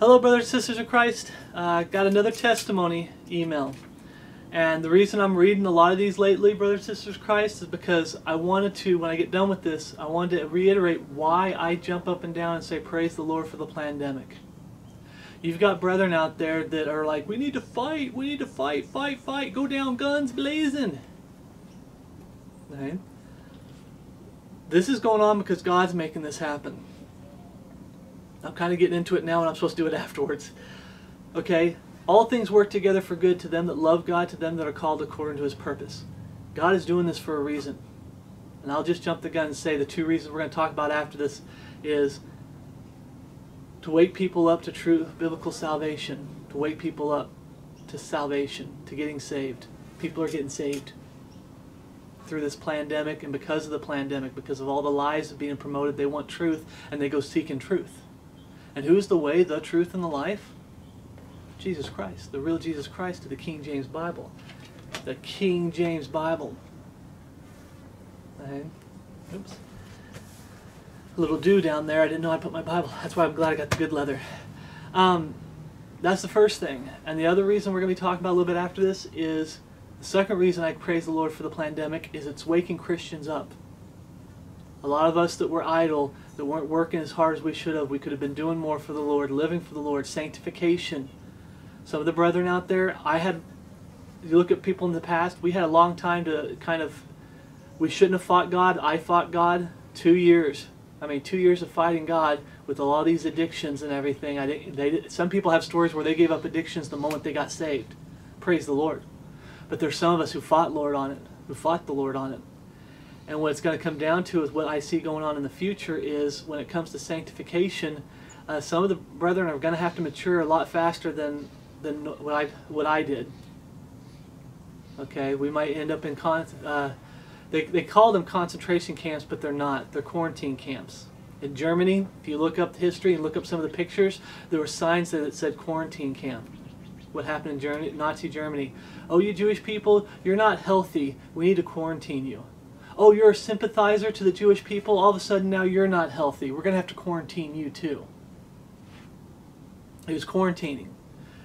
Hello, brothers and sisters in Christ. Uh, got another testimony email. And the reason I'm reading a lot of these lately, brothers and sisters in Christ, is because I wanted to, when I get done with this, I wanted to reiterate why I jump up and down and say, Praise the Lord for the pandemic. You've got brethren out there that are like, We need to fight, we need to fight, fight, fight, go down guns blazing. Right? This is going on because God's making this happen. I'm kind of getting into it now and I'm supposed to do it afterwards. Okay? All things work together for good to them that love God, to them that are called according to his purpose. God is doing this for a reason. And I'll just jump the gun and say the two reasons we're going to talk about after this is to wake people up to true biblical salvation, to wake people up to salvation, to getting saved. People are getting saved through this pandemic and because of the pandemic, because of all the lies being promoted, they want truth and they go seeking truth. And who's the way, the truth, and the life? Jesus Christ, the real Jesus Christ of the King James Bible. The King James Bible. Okay. Oops. A little dew down there. I didn't know I put my Bible. That's why I'm glad I got the good leather. Um, that's the first thing. And the other reason we're going to be talking about a little bit after this is the second reason I praise the Lord for the pandemic is it's waking Christians up. A lot of us that were idle, that weren't working as hard as we should have, we could have been doing more for the Lord, living for the Lord, sanctification. Some of the brethren out there, I had, you look at people in the past, we had a long time to kind of, we shouldn't have fought God. I fought God two years. I mean, two years of fighting God with a lot of these addictions and everything. I they, some people have stories where they gave up addictions the moment they got saved. Praise the Lord. But there's some of us who fought Lord on it, who fought the Lord on it. And what it's going to come down to is what I see going on in the future is when it comes to sanctification, uh, some of the brethren are going to have to mature a lot faster than than what I what I did. Okay, we might end up in con. Uh, they they call them concentration camps, but they're not. They're quarantine camps. In Germany, if you look up the history and look up some of the pictures, there were signs that it said quarantine camp. What happened in Germany, Nazi Germany? Oh, you Jewish people, you're not healthy. We need to quarantine you oh, you're a sympathizer to the Jewish people, all of a sudden now you're not healthy. We're going to have to quarantine you too. He was quarantining.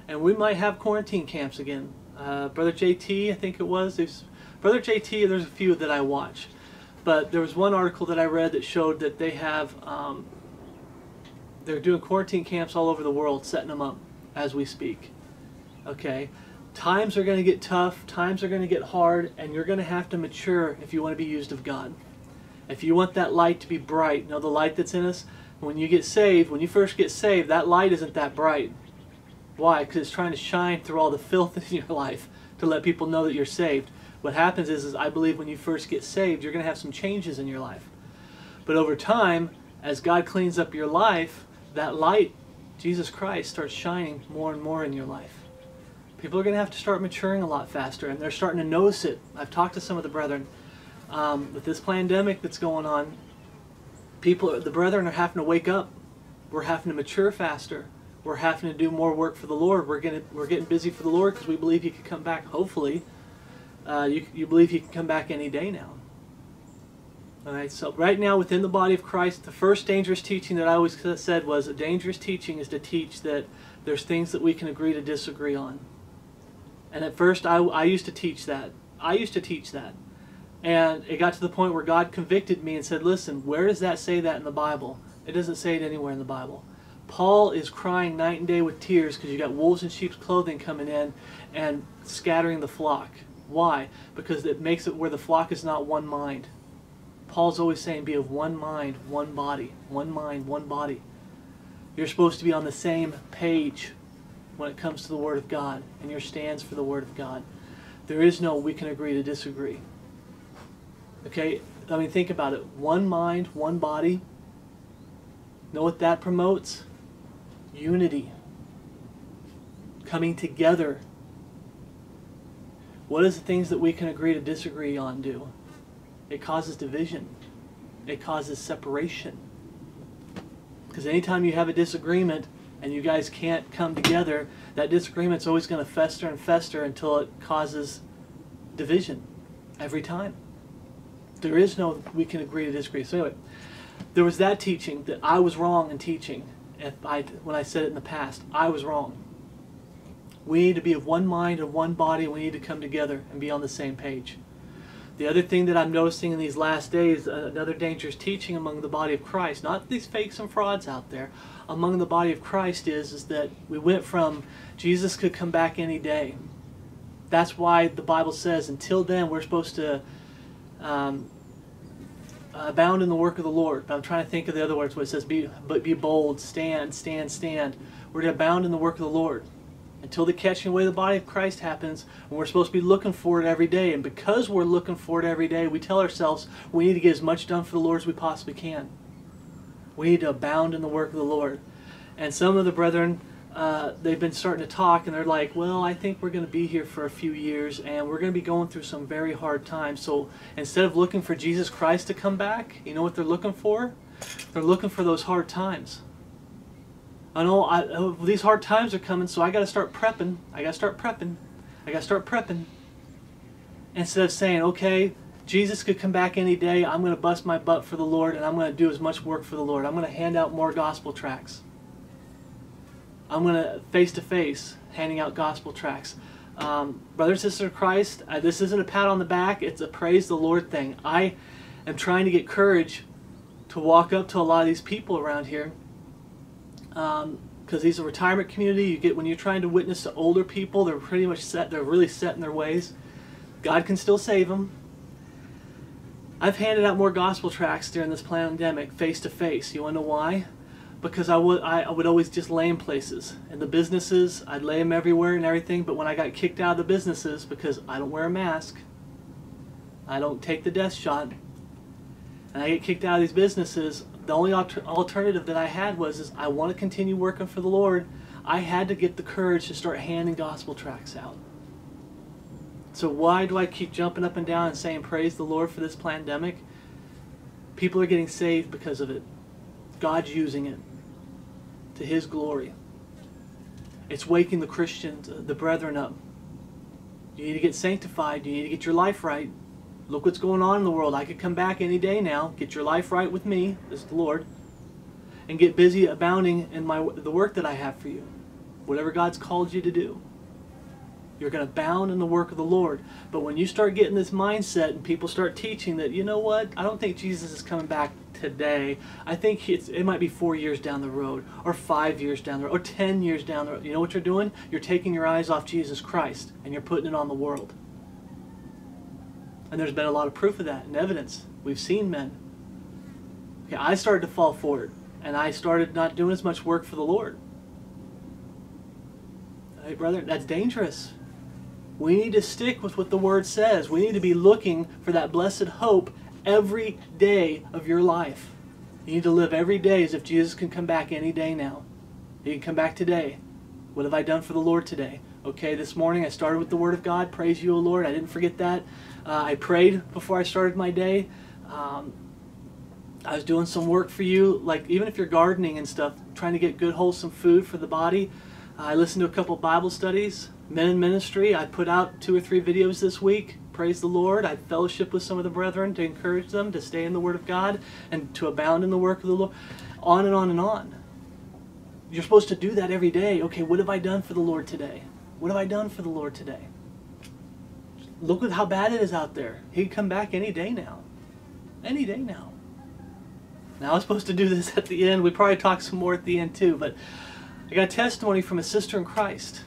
And we might have quarantine camps again. Uh, Brother JT, I think it was. Brother JT, there's a few that I watch. But there was one article that I read that showed that they have, um, they're doing quarantine camps all over the world, setting them up as we speak. Okay, times are going to get tough, times are going to get hard, and you're going to have to mature if you want to be used of God. If you want that light to be bright, know the light that's in us? When you get saved, when you first get saved, that light isn't that bright. Why? Because it's trying to shine through all the filth in your life to let people know that you're saved. What happens is, is I believe when you first get saved, you're going to have some changes in your life. But over time, as God cleans up your life, that light, Jesus Christ, starts shining more and more in your life. People are going to have to start maturing a lot faster, and they're starting to notice it. I've talked to some of the brethren. Um, with this pandemic that's going on, people, the brethren are having to wake up. We're having to mature faster. We're having to do more work for the Lord. We're getting we're getting busy for the Lord because we believe He could come back. Hopefully, uh, you you believe He can come back any day now. All right. So right now, within the body of Christ, the first dangerous teaching that I always said was a dangerous teaching is to teach that there's things that we can agree to disagree on. And at first, I, I used to teach that. I used to teach that. And it got to the point where God convicted me and said, listen, where does that say that in the Bible? It doesn't say it anywhere in the Bible. Paul is crying night and day with tears because you got wolves in sheep's clothing coming in and scattering the flock. Why? Because it makes it where the flock is not one mind. Paul's always saying, be of one mind, one body. One mind, one body. You're supposed to be on the same page when it comes to the Word of God and your stands for the Word of God. There is no we can agree to disagree. Okay? I mean, think about it. One mind, one body. Know what that promotes? Unity. Coming together. What does the things that we can agree to disagree on do? It causes division. It causes separation. Because anytime you have a disagreement, and you guys can't come together, that disagreement's always going to fester and fester until it causes division every time. There is no we can agree to disagree. So anyway, there was that teaching that I was wrong in teaching, if I, when I said it in the past. I was wrong. We need to be of one mind and one body. We need to come together and be on the same page. The other thing that I'm noticing in these last days, uh, another dangerous teaching among the body of Christ, not these fakes and frauds out there, among the body of Christ is, is that we went from Jesus could come back any day. That's why the Bible says until then we're supposed to um, abound in the work of the Lord. But I'm trying to think of the other words where it says, be, but be bold, stand, stand, stand. We're to abound in the work of the Lord until the catching away of the body of Christ happens, and we're supposed to be looking for it every day. And because we're looking for it every day, we tell ourselves we need to get as much done for the Lord as we possibly can. We need to abound in the work of the Lord. And some of the brethren, uh, they've been starting to talk, and they're like, well, I think we're going to be here for a few years, and we're going to be going through some very hard times. So instead of looking for Jesus Christ to come back, you know what they're looking for? They're looking for those hard times. I know I, oh, these hard times are coming, so I got to start prepping. I got to start prepping. I got to start prepping. Instead of saying, okay, Jesus could come back any day. I'm going to bust my butt for the Lord, and I'm going to do as much work for the Lord. I'm going to hand out more gospel tracts. I'm going to face to face handing out gospel tracts. Um, brothers and sisters of Christ, uh, this isn't a pat on the back. It's a praise the Lord thing. I am trying to get courage to walk up to a lot of these people around here because um, these are retirement community. You get when you're trying to witness to older people, they're pretty much set. They're really set in their ways. God can still save them. I've handed out more gospel tracts during this pandemic, face to face. You want to know why? Because I would I, I would always just lay in places. In the businesses, I'd lay them everywhere and everything. But when I got kicked out of the businesses because I don't wear a mask, I don't take the death shot, and I get kicked out of these businesses, the only alter alternative that I had was is I want to continue working for the Lord. I had to get the courage to start handing gospel tracts out. So why do I keep jumping up and down and saying praise the Lord for this pandemic? People are getting saved because of it. God's using it to his glory. It's waking the Christians, uh, the brethren up. You need to get sanctified. You need to get your life right. Look what's going on in the world. I could come back any day now. Get your life right with me, is the Lord, and get busy abounding in my the work that I have for you. Whatever God's called you to do. You're going to abound in the work of the Lord. But when you start getting this mindset and people start teaching that, you know what, I don't think Jesus is coming back today. I think it might be four years down the road, or five years down the road, or ten years down the road. You know what you're doing? You're taking your eyes off Jesus Christ and you're putting it on the world. And there's been a lot of proof of that and evidence. We've seen men. Okay, I started to fall for it, and I started not doing as much work for the Lord. Hey, brother, that's dangerous. We need to stick with what the Word says. We need to be looking for that blessed hope every day of your life. You need to live every day as if Jesus can come back any day now. He can come back today. What have I done for the Lord today? Okay, this morning I started with the Word of God. Praise you, O Lord. I didn't forget that. Uh, I prayed before I started my day. Um, I was doing some work for you, like even if you're gardening and stuff, trying to get good, wholesome food for the body. I listened to a couple Bible studies, men in ministry. I put out two or three videos this week. Praise the Lord. I fellowship with some of the brethren to encourage them to stay in the Word of God and to abound in the work of the Lord. On and on and on. You're supposed to do that every day. Okay, what have I done for the Lord today? What have I done for the Lord today? look at how bad it is out there. He'd come back any day now. Any day now. Now I was supposed to do this at the end. We probably talk some more at the end too, but I got testimony from a sister in Christ.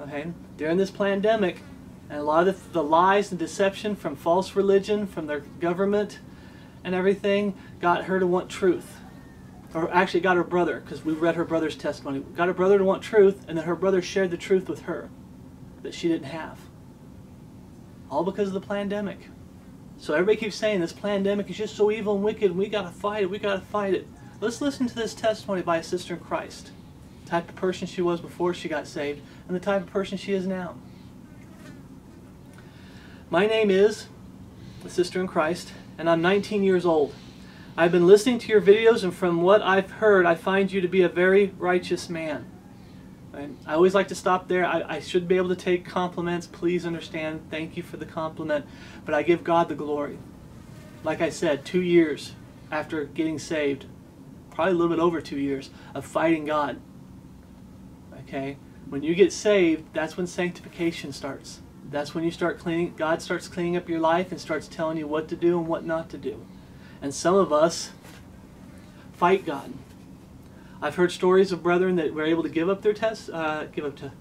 Okay, during this pandemic, and a lot of the, the lies and deception from false religion, from their government, and everything, got her to want truth. Or actually, got her brother, because we read her brother's testimony. Got her brother to want truth, and then her brother shared the truth with her that she didn't have. All because of the pandemic. So everybody keeps saying this pandemic is just so evil and wicked and we gotta fight it, we gotta fight it. Let's listen to this testimony by a sister in Christ. The type of person she was before she got saved and the type of person she is now. My name is a sister in Christ and I'm 19 years old. I've been listening to your videos and from what I've heard I find you to be a very righteous man. I always like to stop there. I, I should be able to take compliments. Please understand. Thank you for the compliment. But I give God the glory. Like I said, two years after getting saved, probably a little bit over two years of fighting God. Okay? When you get saved, that's when sanctification starts. That's when you start cleaning, God starts cleaning up your life and starts telling you what to do and what not to do. And some of us fight God. I've heard stories of brethren that were able to give up their tests, uh, give up to,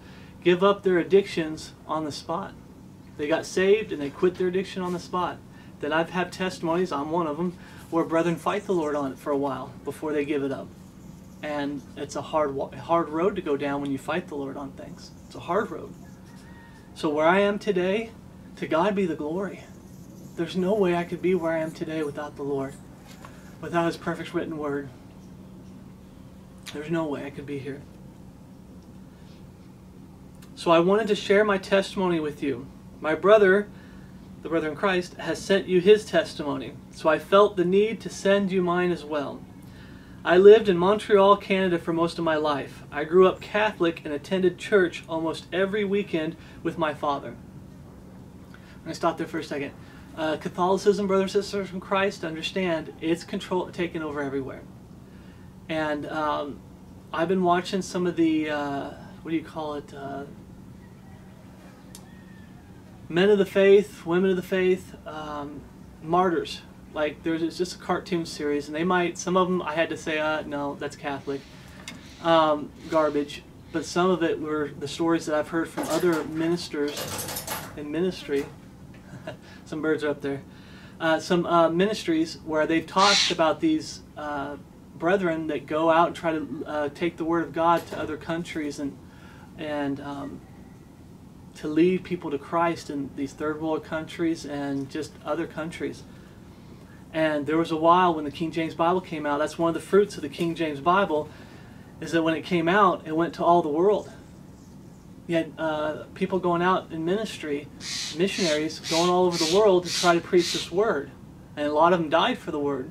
give up their addictions on the spot. They got saved and they quit their addiction on the spot. Then I've had testimonies. I'm one of them where brethren fight the Lord on it for a while before they give it up. And it's a hard, hard road to go down when you fight the Lord on things. It's a hard road. So where I am today, to God be the glory. There's no way I could be where I am today without the Lord, without His perfect written word. There's no way I could be here. So I wanted to share my testimony with you. My brother the brother in Christ, has sent you his testimony, so I felt the need to send you mine as well. I lived in Montreal, Canada for most of my life. I grew up Catholic and attended church almost every weekend with my father. I'm going to stop there for a second. Uh, Catholicism, brothers and sisters in Christ, understand it's control taken over everywhere. And um, I've been watching some of the, uh, what do you call it, uh, men of the faith, women of the faith, um, martyrs. Like there's it's just a cartoon series, and they might some of them I had to say, uh, no, that's Catholic, um, garbage. But some of it were the stories that I've heard from other ministers in ministry. some birds are up there. Uh, some uh, ministries where they've talked about these uh, brethren that go out and try to uh, take the word of God to other countries and and um, to lead people to Christ in these third world countries and just other countries. And there was a while when the King James Bible came out, that's one of the fruits of the King James Bible, is that when it came out, it went to all the world. You had uh, people going out in ministry, missionaries going all over the world to try to preach this word. And a lot of them died for the word.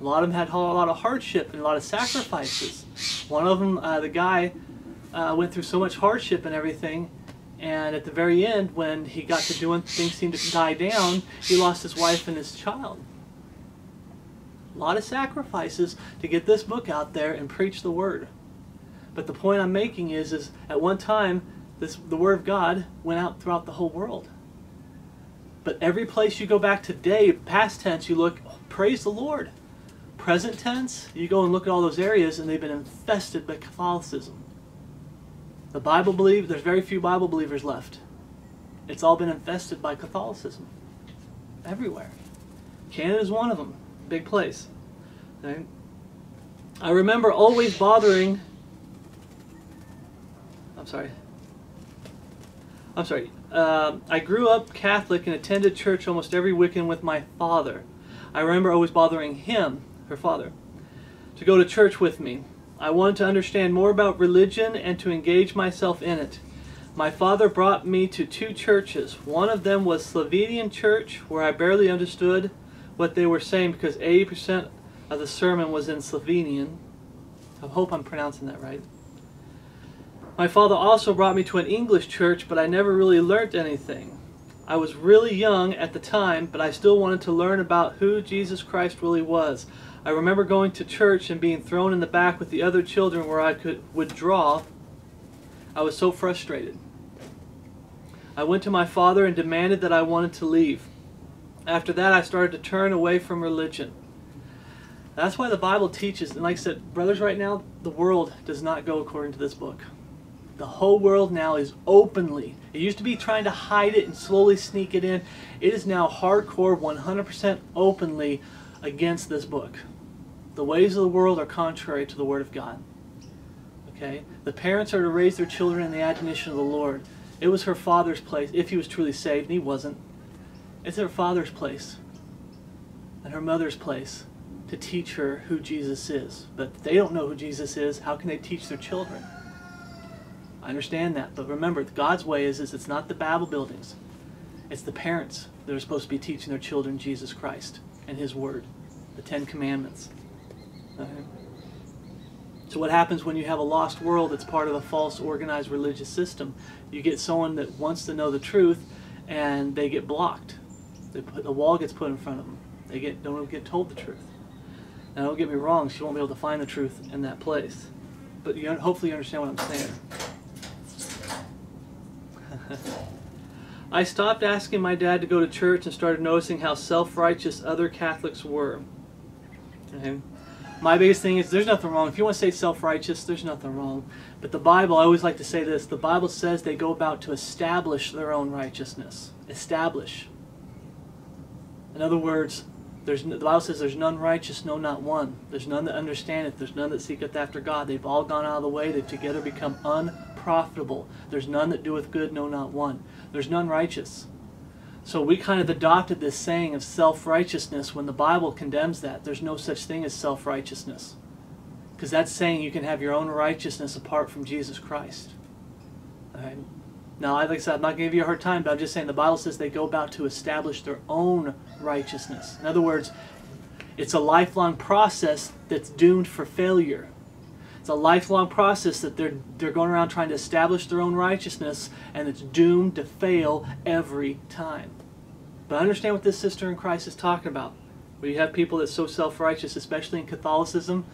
A lot of them had a lot of hardship and a lot of sacrifices. One of them, uh, the guy, uh, went through so much hardship and everything and at the very end, when he got to doing things seemed to die down, he lost his wife and his child. A lot of sacrifices to get this book out there and preach the word. But the point I'm making is, is at one time, this, the word of God went out throughout the whole world. But every place you go back today, past tense, you look, oh, praise the Lord. Present tense, you go and look at all those areas and they've been infested by Catholicism. The Bible believe there's very few Bible believers left. It's all been infested by Catholicism. Everywhere. Canada's one of them. Big place. Okay? I remember always bothering I'm sorry. I'm sorry. Uh, I grew up Catholic and attended church almost every weekend with my father. I remember always bothering him, her father, to go to church with me. I wanted to understand more about religion and to engage myself in it. My father brought me to two churches. One of them was Slovenian Church, where I barely understood what they were saying because 80% of the sermon was in Slovenian. I hope I'm pronouncing that right. My father also brought me to an English church, but I never really learned anything. I was really young at the time, but I still wanted to learn about who Jesus Christ really was. I remember going to church and being thrown in the back with the other children where I could withdraw. I was so frustrated. I went to my father and demanded that I wanted to leave. After that, I started to turn away from religion. That's why the Bible teaches, and like I said, brothers, right now, the world does not go according to this book. The whole world now is openly. It used to be trying to hide it and slowly sneak it in. It is now hardcore, 100% openly against this book. The ways of the world are contrary to the Word of God. Okay? The parents are to raise their children in the admonition of the Lord. It was her father's place, if he was truly saved, and he wasn't. It's her father's place and her mother's place to teach her who Jesus is. But they don't know who Jesus is. How can they teach their children? I understand that. But remember, God's way is, is it's not the Babel buildings. It's the parents that are supposed to be teaching their children Jesus Christ and His Word, the Ten Commandments. Okay. So what happens when you have a lost world that's part of a false organized religious system? You get someone that wants to know the truth, and they get blocked. They put the wall gets put in front of them. They get don't get told the truth. Now don't get me wrong, she won't be able to find the truth in that place. But you, hopefully you understand what I'm saying. I stopped asking my dad to go to church and started noticing how self-righteous other Catholics were. Okay. My biggest thing is there's nothing wrong. If you want to say self-righteous, there's nothing wrong. But the Bible, I always like to say this, the Bible says they go about to establish their own righteousness. Establish. In other words, there's, the Bible says there's none righteous, no, not one. There's none that understandeth. There's none that seeketh after God. They've all gone out of the way. They've together become unprofitable. There's none that doeth good, no, not one. There's none righteous. So we kind of adopted this saying of self-righteousness when the Bible condemns that. There's no such thing as self-righteousness. Because that's saying you can have your own righteousness apart from Jesus Christ. Right? Now, like I said, I'm not going to give you a hard time, but I'm just saying the Bible says they go about to establish their own righteousness. In other words, it's a lifelong process that's doomed for failure. It's a lifelong process that they're, they're going around trying to establish their own righteousness, and it's doomed to fail every time. But understand what this sister in Christ is talking about. You have people that's so self-righteous, especially in Catholicism,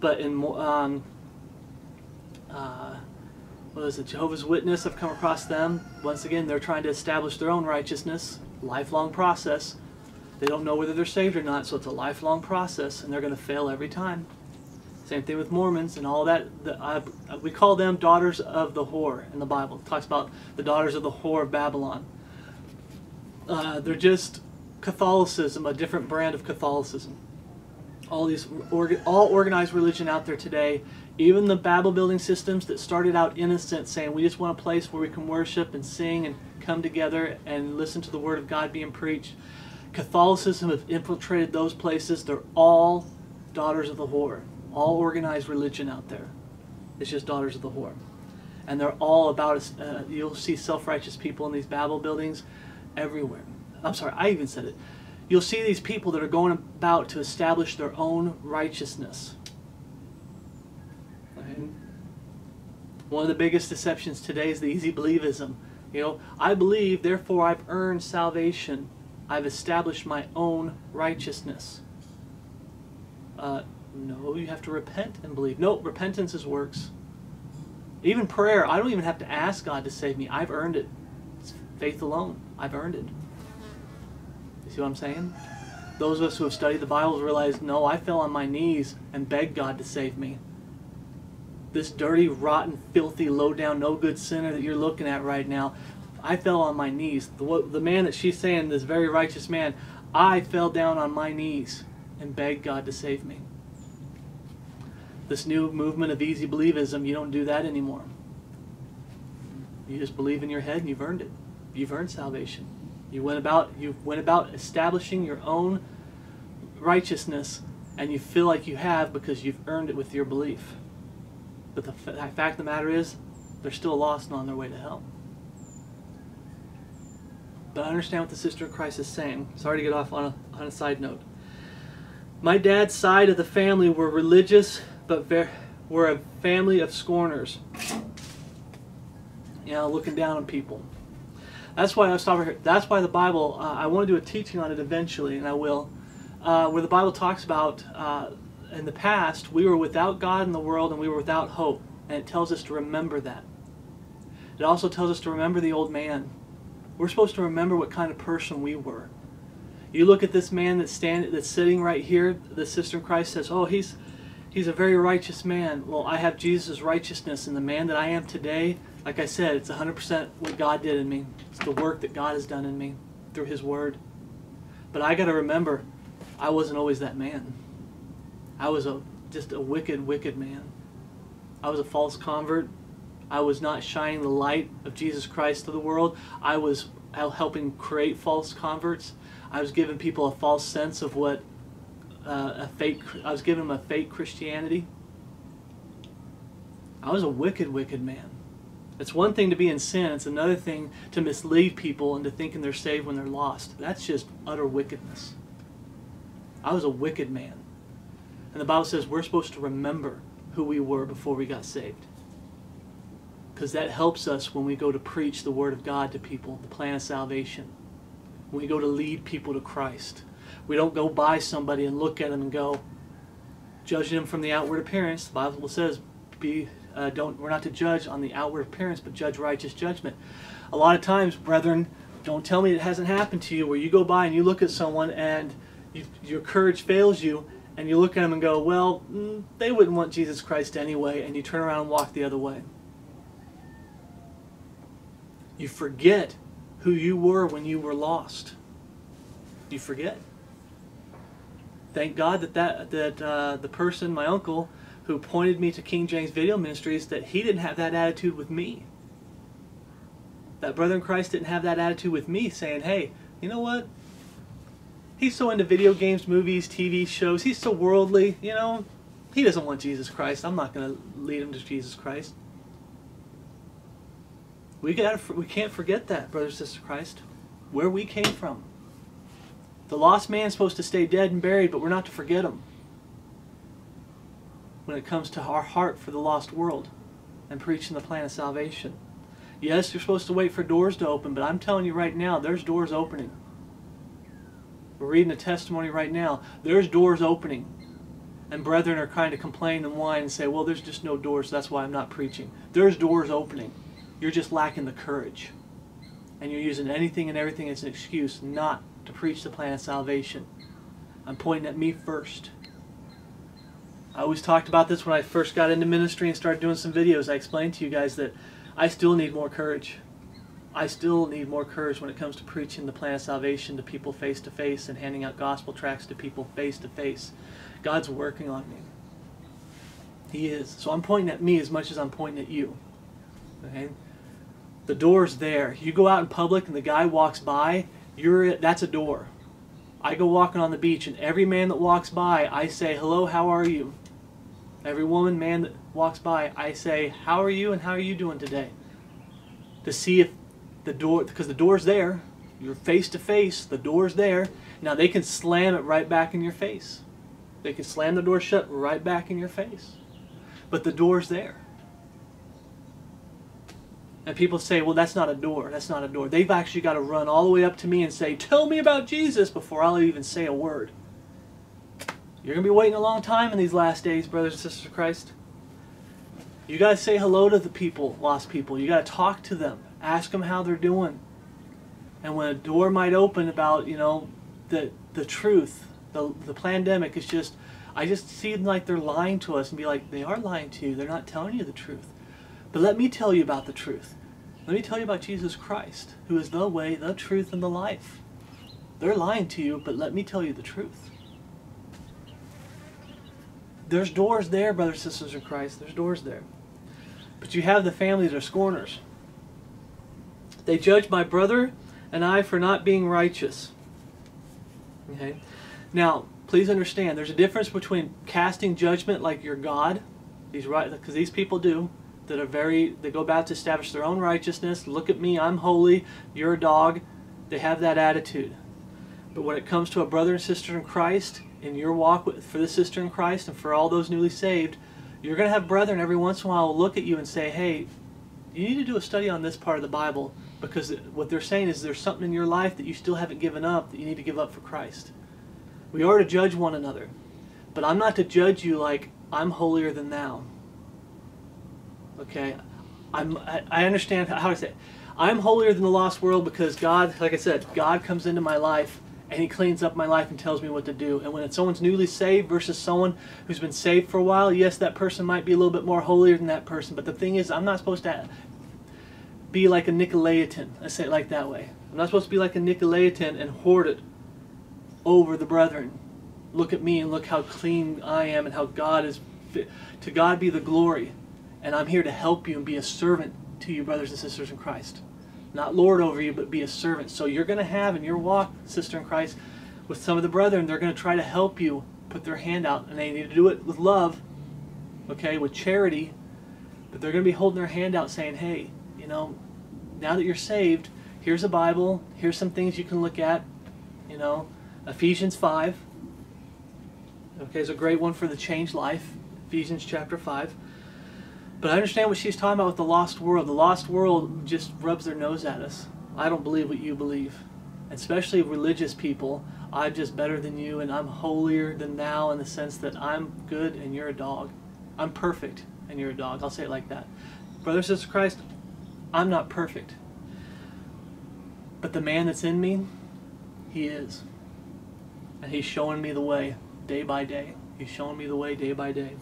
but in um, what is it, Jehovah's Witness, I've come across them. Once again, they're trying to establish their own righteousness, lifelong process. They don't know whether they're saved or not, so it's a lifelong process, and they're going to fail every time. Same thing with Mormons and all that. The, uh, we call them daughters of the whore in the Bible. It talks about the daughters of the whore of Babylon. Uh, they're just Catholicism, a different brand of Catholicism. All these, all organized religion out there today even the Babel building systems that started out innocent, saying we just want a place where we can worship and sing and come together and listen to the Word of God being preached. Catholicism have infiltrated those places. They're all daughters of the whore. All organized religion out there. It's just daughters of the whore. And they're all about, uh, you'll see self-righteous people in these Babel buildings everywhere. I'm sorry, I even said it. You'll see these people that are going about to establish their own righteousness One of the biggest deceptions today is the easy believism. You know, I believe, therefore I've earned salvation. I've established my own righteousness. Uh, no, you have to repent and believe. No, repentance is works. Even prayer, I don't even have to ask God to save me. I've earned it. It's faith alone. I've earned it. You see what I'm saying? Those of us who have studied the Bible realize, no, I fell on my knees and begged God to save me this dirty, rotten, filthy, low-down, no-good sinner that you're looking at right now, I fell on my knees. The, the man that she's saying, this very righteous man, I fell down on my knees and begged God to save me. This new movement of easy believism, you don't do that anymore. You just believe in your head and you've earned it. You've earned salvation. You went about you went about establishing your own righteousness and you feel like you have because you've earned it with your belief. But the fact of the matter is, they're still lost and on their way to hell. But I understand what the sister in Christ is saying. Sorry to get off on a, on a side note. My dad's side of the family were religious, but were a family of scorners. You know, looking down on people. That's why I stop here. That's why the Bible. Uh, I want to do a teaching on it eventually, and I will, uh, where the Bible talks about uh, in the past, we were without God in the world and we were without hope. And it tells us to remember that. It also tells us to remember the old man. We're supposed to remember what kind of person we were. You look at this man that's standing, that's sitting right here. The sister in Christ says, "Oh, he's he's a very righteous man." Well, I have Jesus' righteousness, and the man that I am today, like I said, it's 100% what God did in me. It's the work that God has done in me through His Word. But I got to remember, I wasn't always that man. I was a just a wicked, wicked man. I was a false convert. I was not shining the light of Jesus Christ to the world. I was helping create false converts. I was giving people a false sense of what uh, a fake. I was giving them a fake Christianity. I was a wicked, wicked man. It's one thing to be in sin. It's another thing to mislead people into thinking they're saved when they're lost. That's just utter wickedness. I was a wicked man. And the Bible says we're supposed to remember who we were before we got saved. Because that helps us when we go to preach the Word of God to people, the plan of salvation. When we go to lead people to Christ. We don't go by somebody and look at them and go, judging them from the outward appearance. The Bible says, "Be uh, don't we're not to judge on the outward appearance, but judge righteous judgment." A lot of times, brethren, don't tell me it hasn't happened to you, where you go by and you look at someone and you, your courage fails you, and you look at them and go, "Well, mm, they wouldn't want Jesus Christ anyway," and you turn around and walk the other way. You forget who you were when you were lost. You forget. Thank God that that, that uh, the person, my uncle, who pointed me to King James Video Ministries, that he didn't have that attitude with me. That brother in Christ didn't have that attitude with me, saying, "Hey, you know what? He's so into video games, movies, TV shows. He's so worldly. You know, he doesn't want Jesus Christ. I'm not going to lead him to Jesus Christ." We got we can't forget that, brother, and sister Christ, where we came from. The lost man's supposed to stay dead and buried, but we're not to forget him. When it comes to our heart for the lost world and preaching the plan of salvation. Yes, you're supposed to wait for doors to open, but I'm telling you right now, there's doors opening. We're reading a testimony right now. There's doors opening. And brethren are trying to complain and whine and say, well, there's just no doors, that's why I'm not preaching. There's doors opening. You're just lacking the courage. And you're using anything and everything as an excuse not to preach the plan of salvation. I'm pointing at me first. I always talked about this when I first got into ministry and started doing some videos. I explained to you guys that I still need more courage. I still need more courage when it comes to preaching the plan of salvation to people face to face and handing out gospel tracts to people face to face. God's working on me. He is. So I'm pointing at me as much as I'm pointing at you. Okay? The door's there. You go out in public and the guy walks by, you're that's a door. I go walking on the beach and every man that walks by, I say, "Hello, how are you?" Every woman, man that walks by, I say, "How are you and how are you doing today?" To see if the door because the door's there. You're face to face, the door's there. Now they can slam it right back in your face. They can slam the door shut right back in your face. But the door's there. And people say, well, that's not a door. That's not a door. They've actually got to run all the way up to me and say, tell me about Jesus before I'll even say a word. You're going to be waiting a long time in these last days, brothers and sisters of Christ. You got to say hello to the people, lost people. You got to talk to them. Ask them how they're doing. And when a door might open about, you know, the, the truth, the, the pandemic is just, I just see them like they're lying to us and be like, they are lying to you. They're not telling you the truth. But let me tell you about the truth. Let me tell you about Jesus Christ, who is the way, the truth, and the life. They're lying to you, but let me tell you the truth. There's doors there, brothers and sisters in Christ. There's doors there. But you have the family that are scorners. They judge my brother and I for not being righteous. Okay? Now, please understand, there's a difference between casting judgment like you're God, these right because these people do, that are very, they go about to establish their own righteousness. Look at me, I'm holy, you're a dog. They have that attitude. But when it comes to a brother and sister in Christ, in your walk with, for the sister in Christ and for all those newly saved, you're going to have brethren every once in a while look at you and say, hey, you need to do a study on this part of the Bible because what they're saying is there's something in your life that you still haven't given up that you need to give up for Christ. We are to judge one another, but I'm not to judge you like I'm holier than thou. Okay, I'm. I understand how to say. It. I'm holier than the lost world because God, like I said, God comes into my life and He cleans up my life and tells me what to do. And when it's someone's newly saved versus someone who's been saved for a while, yes, that person might be a little bit more holier than that person. But the thing is, I'm not supposed to be like a Nicolaitan. I say it like that way. I'm not supposed to be like a Nicolaitan and hoard it over the brethren. Look at me and look how clean I am and how God is. Fit. To God be the glory and I'm here to help you and be a servant to you, brothers and sisters in Christ. Not Lord over you, but be a servant. So you're going to have in your walk, sister in Christ, with some of the brethren, they're going to try to help you put their hand out, and they need to do it with love, okay, with charity. But they're going to be holding their hand out saying, hey, you know, now that you're saved, here's a Bible, here's some things you can look at, you know, Ephesians 5. Okay, is a great one for the changed life, Ephesians chapter 5. But I understand what she's talking about with the lost world. The lost world just rubs their nose at us. I don't believe what you believe. Especially religious people. I'm just better than you and I'm holier than thou in the sense that I'm good and you're a dog. I'm perfect and you're a dog. I'll say it like that. Brothers Brother, sister Christ, I'm not perfect. But the man that's in me, he is. And he's showing me the way day by day. He's showing me the way day by day.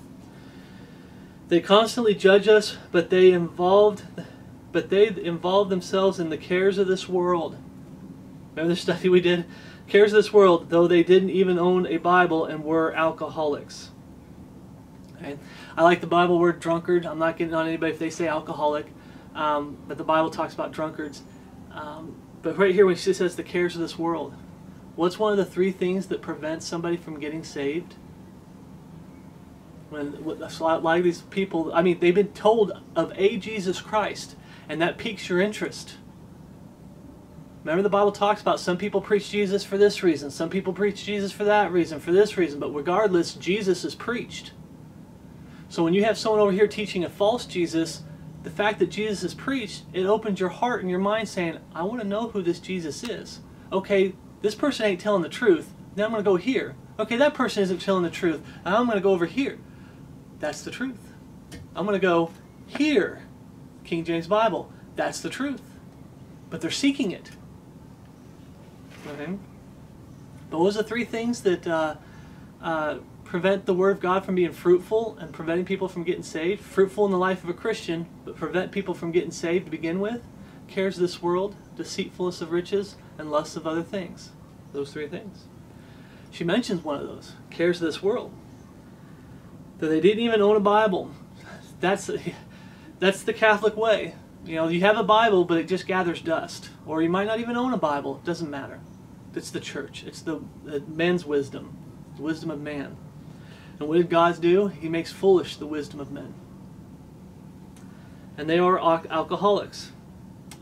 They constantly judge us, but they involved but they involve themselves in the cares of this world. Remember the study we did? Cares of this world, though they didn't even own a Bible and were alcoholics. Okay? I like the Bible word drunkard. I'm not getting on anybody if they say alcoholic, um, but the Bible talks about drunkards. Um, but right here, when she says the cares of this world, what's one of the three things that prevents somebody from getting saved? When a lot of these people, I mean, they've been told of a Jesus Christ, and that piques your interest. Remember the Bible talks about some people preach Jesus for this reason, some people preach Jesus for that reason, for this reason, but regardless, Jesus is preached. So when you have someone over here teaching a false Jesus, the fact that Jesus is preached, it opens your heart and your mind saying, I want to know who this Jesus is. Okay, this person ain't telling the truth. Now I'm going to go here. Okay, that person isn't telling the truth. I'm going to go over here. That's the truth. I'm going to go here. King James Bible. That's the truth. But they're seeking it. Okay? But those are three things that uh, uh, prevent the Word of God from being fruitful and preventing people from getting saved. Fruitful in the life of a Christian, but prevent people from getting saved to begin with. Cares of this world, deceitfulness of riches, and lusts of other things. Those three things. She mentions one of those. Cares of this world. That they didn't even own a Bible. That's, that's the Catholic way. You know, you have a Bible, but it just gathers dust. Or you might not even own a Bible. It doesn't matter. It's the church. It's the, the man's wisdom. The wisdom of man. And what did God do? He makes foolish the wisdom of men. And they are alcoholics.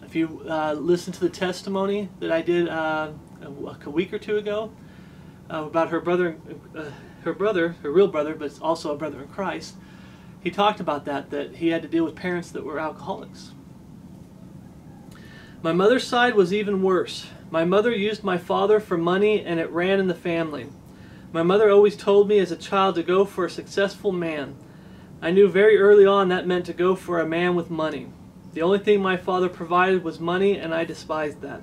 If you uh, listen to the testimony that I did uh, a week or two ago uh, about her brother, uh, her brother, her real brother, but also a brother in Christ, he talked about that, that he had to deal with parents that were alcoholics. My mother's side was even worse. My mother used my father for money and it ran in the family. My mother always told me as a child to go for a successful man. I knew very early on that meant to go for a man with money. The only thing my father provided was money, and I despised that.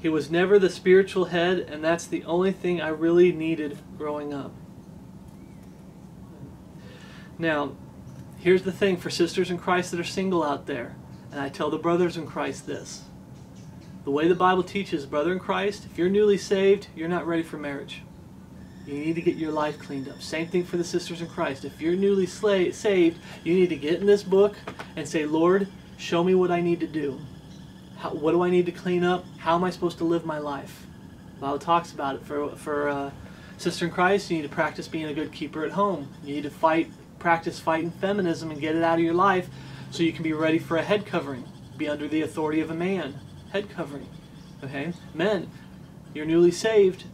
He was never the spiritual head, and that's the only thing I really needed growing up. Now, here's the thing for sisters in Christ that are single out there, and I tell the brothers in Christ this. The way the Bible teaches, brother in Christ, if you're newly saved, you're not ready for marriage. You need to get your life cleaned up. Same thing for the sisters in Christ. If you're newly saved, you need to get in this book and say, Lord, show me what I need to do. How, what do I need to clean up? How am I supposed to live my life? The Bible talks about it. For, for uh, sister in Christ, you need to practice being a good keeper at home. You need to fight, practice fighting feminism and get it out of your life so you can be ready for a head covering. Be under the authority of a man. Head covering. Okay? Men, you're newly saved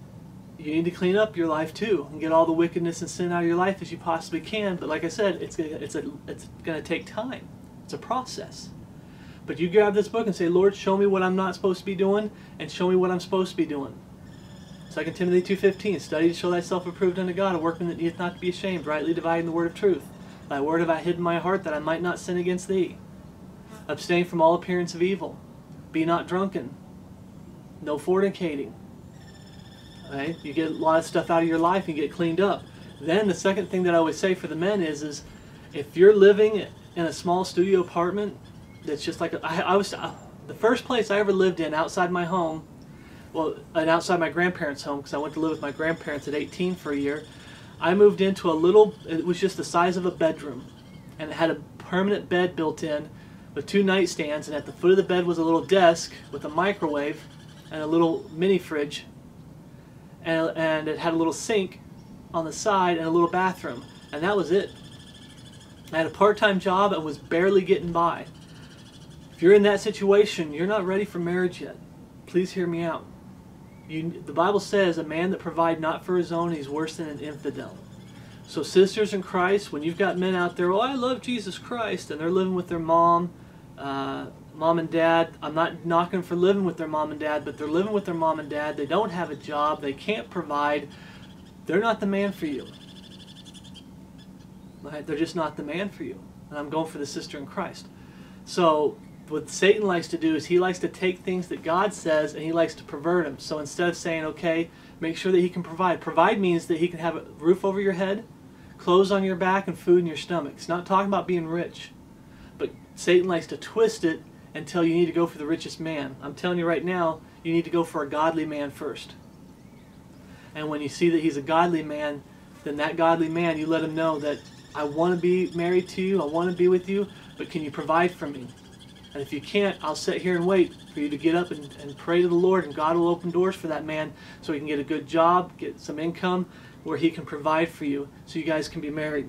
you need to clean up your life too and get all the wickedness and sin out of your life as you possibly can. But like I said, it's gonna, it's a, it's going to take time. It's a process. But you grab this book and say, Lord, show me what I'm not supposed to be doing and show me what I'm supposed to be doing. 2 Timothy 2.15, study to show thyself approved unto God, a workman that needeth not to be ashamed, rightly dividing the word of truth. Thy word have I hid in my heart, that I might not sin against thee. Abstain from all appearance of evil. Be not drunken. No fornicating Right? You get a lot of stuff out of your life and get cleaned up. Then the second thing that I always say for the men is, is if you're living in a small studio apartment that's just like I, I was the first place I ever lived in outside my home, well, and outside my grandparents' home because I went to live with my grandparents at 18 for a year. I moved into a little. It was just the size of a bedroom, and it had a permanent bed built in with two nightstands, and at the foot of the bed was a little desk with a microwave and a little mini fridge and, and it had a little sink on the side and a little bathroom, and that was it. I had a part-time job and was barely getting by. If you're in that situation, you're not ready for marriage yet. Please hear me out. You, the Bible says a man that provide not for his own, he's worse than an infidel. So sisters in Christ, when you've got men out there, oh, I love Jesus Christ, and they're living with their mom, uh, mom and dad, I'm not knocking for living with their mom and dad, but they're living with their mom and dad. They don't have a job. They can't provide. They're not the man for you. Right? They're just not the man for you. And I'm going for the sister in Christ. So what Satan likes to do is he likes to take things that God says and he likes to pervert them. So instead of saying, okay, make sure that he can provide. Provide means that he can have a roof over your head, clothes on your back, and food in your stomach. It's not talking about being rich. But Satan likes to twist it until you need to go for the richest man. I'm telling you right now, you need to go for a godly man first. And when you see that he's a godly man, then that godly man, you let him know that I want to be married to you, I want to be with you, but can you provide for me? And if you can't, I'll sit here and wait for you to get up and, and pray to the Lord, and God will open doors for that man so he can get a good job, get some income where he can provide for you so you guys can be married.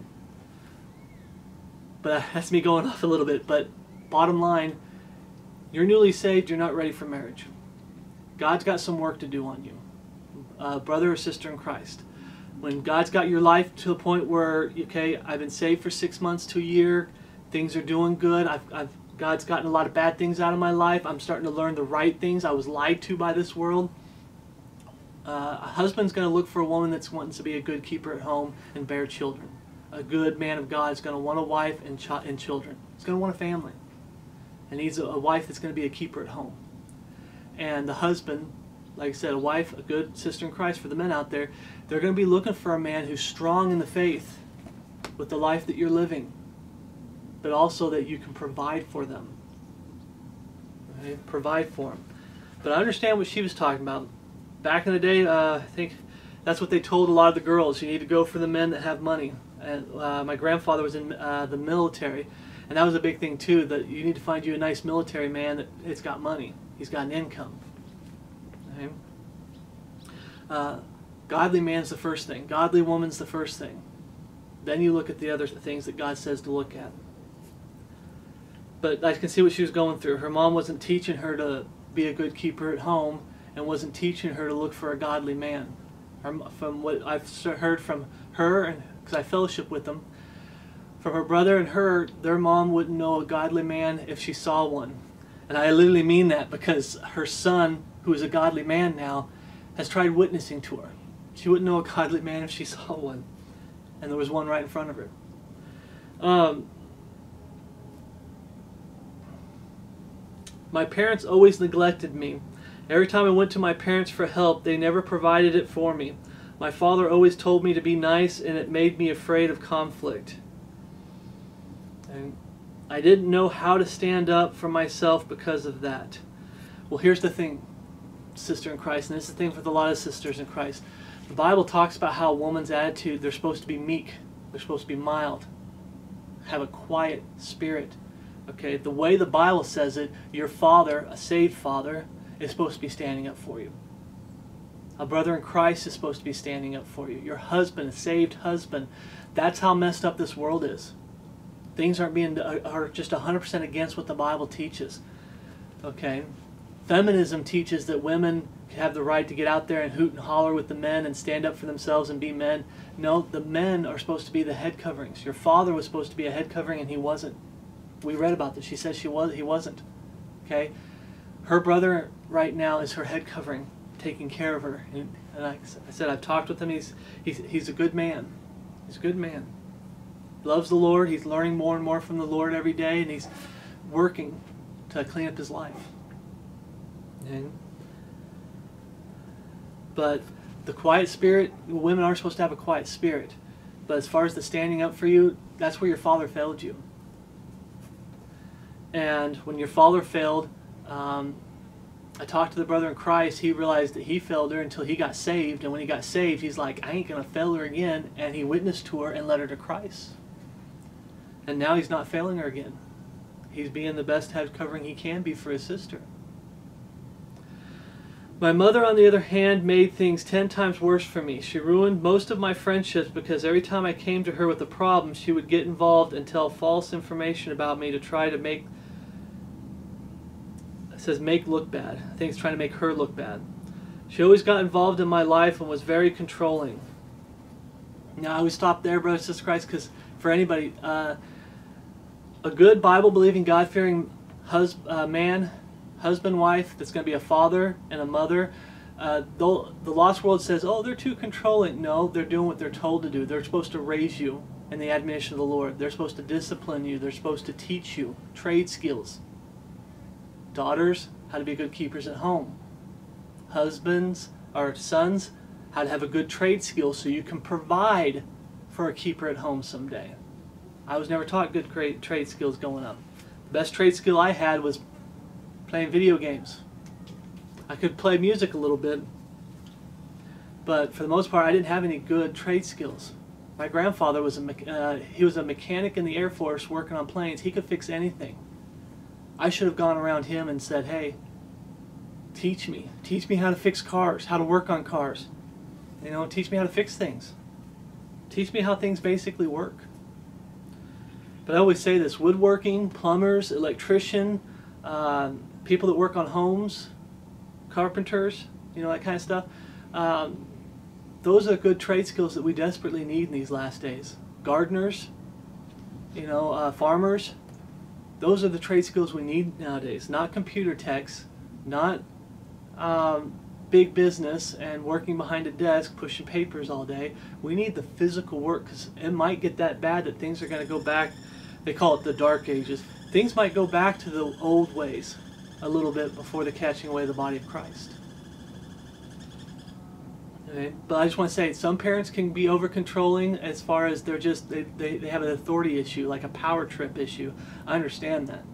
But uh, that's me going off a little bit. But bottom line, you're newly saved, you're not ready for marriage. God's got some work to do on you, uh, brother or sister in Christ. When God's got your life to the point where, okay, I've been saved for six months to a year, things are doing good, I've, I've God's gotten a lot of bad things out of my life. I'm starting to learn the right things. I was lied to by this world. Uh, a husband's going to look for a woman that's wanting to be a good keeper at home and bear children. A good man of God is going to want a wife and, ch- and children. He's going to want a family. And needs a, wife that's going to be a keeper at home. And the husband, like I said, a wife, a good sister in Christ for the men out there, they're going to be looking for a man who's strong in the faith with the life that you're living but also that you can provide for them. Okay? Provide for them. But I understand what she was talking about. Back in the day, uh, I think that's what they told a lot of the girls. You need to go for the men that have money. And uh, my grandfather was in uh, the military, and that was a big thing too. That you need to find you a nice military man that it's got money. He's got an income. Okay? Uh, godly man's the first thing. Godly woman's the first thing. Then you look at the other things that God says to look at but I can see what she was going through. Her mom wasn't teaching her to be a good keeper at home and wasn't teaching her to look for a godly man. From what I've heard from her, and because I fellowship with them, from her brother and her, their mom wouldn't know a godly man if she saw one. And I literally mean that because her son, who is a godly man now, has tried witnessing to her. She wouldn't know a godly man if she saw one. And there was one right in front of her. Um, My parents always neglected me. Every time I went to my parents for help, they never provided it for me. My father always told me to be nice, and it made me afraid of conflict. And I didn't know how to stand up for myself because of that. Well, here's the thing, sister in Christ, and this is the thing with a lot of sisters in Christ. The Bible talks about how a woman's attitude, they're supposed to be meek, they're supposed to be mild, have a quiet spirit. Okay, the way the Bible says it, your father, a saved father, is supposed to be standing up for you. A brother in Christ is supposed to be standing up for you. Your husband, a saved husband. That's how messed up this world is. Things aren't being uh, are just 100% against what the Bible teaches. Okay? Feminism teaches that women have the right to get out there and hoot and holler with the men and stand up for themselves and be men. No, the men are supposed to be the head coverings. Your father was supposed to be a head covering and he wasn't we read about this. She says she was. He wasn't. Okay. Her brother right now is her head covering, taking care of her. And, and I, I said I've talked with him. He's he's he's a good man. He's a good man. Loves the Lord. He's learning more and more from the Lord every day, and he's working to clean up his life. And, but the quiet spirit, women are supposed to have a quiet spirit. But as far as the standing up for you, that's where your father failed you. And when your father failed, um, I talked to the brother in Christ. He realized that he failed her until he got saved. And when he got saved, he's like, I ain't going to fail her again. And he witnessed to her and led her to Christ. And now he's not failing her again. He's being the best head covering he can be for his sister. My mother, on the other hand, made things ten times worse for me. She ruined most of my friendships because every time I came to her with a problem, she would get involved and tell false information about me to try to make says make look bad. I think it's trying to make her look bad. She always got involved in my life and was very controlling. Now I would stop there, brothers and sisters Christ, because for anybody, uh, a good Bible-believing, God-fearing hus- uh, man, husband, wife, that's going to be a father and a mother. Uh, the lost world says, oh, they're too controlling. No, they're doing what they're told to do. They're supposed to raise you in the admonition of the Lord. They're supposed to discipline you. They're supposed to teach you trade skills. Daughters, how to be good keepers at home. Husbands or sons, how to have a good trade skill so you can provide for a keeper at home someday. I was never taught good great trade skills going up. The best trade skill I had was playing video games. I could play music a little bit, but for the most part, I didn't have any good trade skills. My grandfather was a uh, he was a mechanic in the Air Force working on planes. He could fix anything. I should have gone around him and said, "Hey, teach me, teach me how to fix cars, how to work on cars. You know, teach me how to fix things. Teach me how things basically work." But I always say this: woodworking, plumbers, electrician, uh, people that work on homes, carpenters, you know, that kind of stuff. Um, those are good trade skills that we desperately need in these last days. Gardeners, you know, uh, farmers, those are the trade skills we need nowadays. Not computer techs, not um, big business and working behind a desk pushing papers all day. We need the physical work because it might get that bad that things are going to go back. They call it the dark ages. Things might go back to the old ways a little bit before the catching away of the body of Christ. Okay? But I just want to say, some parents can be over controlling as far as they're just, they, they, they have an authority issue, like a power trip issue. I understand that.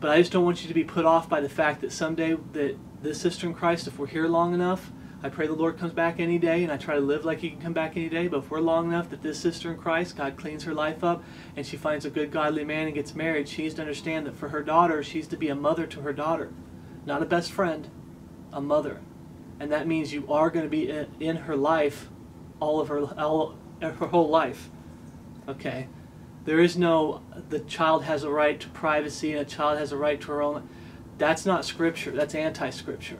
But I just don't want you to be put off by the fact that someday that this sister in Christ, if we're here long enough, I pray the Lord comes back any day, and I try to live like He can come back any day. But if we're long enough that this sister in Christ, God cleans her life up, and she finds a good, godly man and gets married, she needs to understand that for her daughter, she's to be a mother to her daughter, not a best friend, a mother, and that means you are going to be in her life, all of her, all her whole life. Okay, there is no the child has a right to privacy and a child has a right to her own. That's not scripture. That's anti-scripture.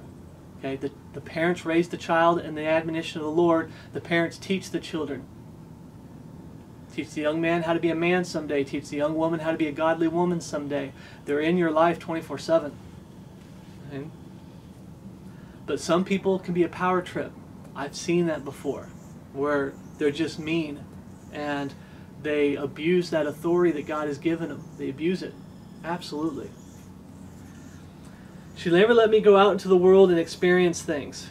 Okay, the, the parents raise the child in the admonition of the Lord. The parents teach the children. Teach the young man how to be a man someday. Teach the young woman how to be a godly woman someday. They're in your life 24 7. Okay? But some people can be a power trip. I've seen that before, where they're just mean and they abuse that authority that God has given them. They abuse it. Absolutely. She'll never let me go out into the world and experience things.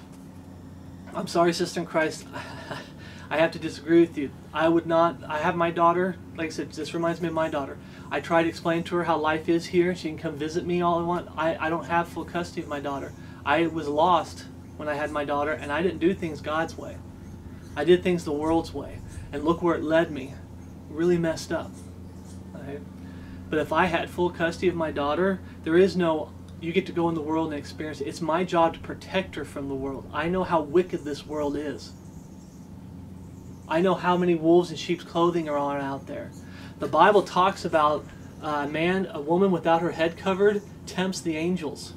I'm sorry, Sister in Christ. I have to disagree with you. I would not. I have my daughter. Like I said, this reminds me of my daughter. I try to explain to her how life is here. She can come visit me all I want. I, I don't have full custody of my daughter. I was lost when I had my daughter, and I didn't do things God's way. I did things the world's way. And look where it led me. Really messed up. Right? But if I had full custody of my daughter, there is no you get to go in the world and experience it. It's my job to protect her from the world. I know how wicked this world is. I know how many wolves in sheep's clothing are on out there. The Bible talks about a man, a woman without her head covered tempts the angels.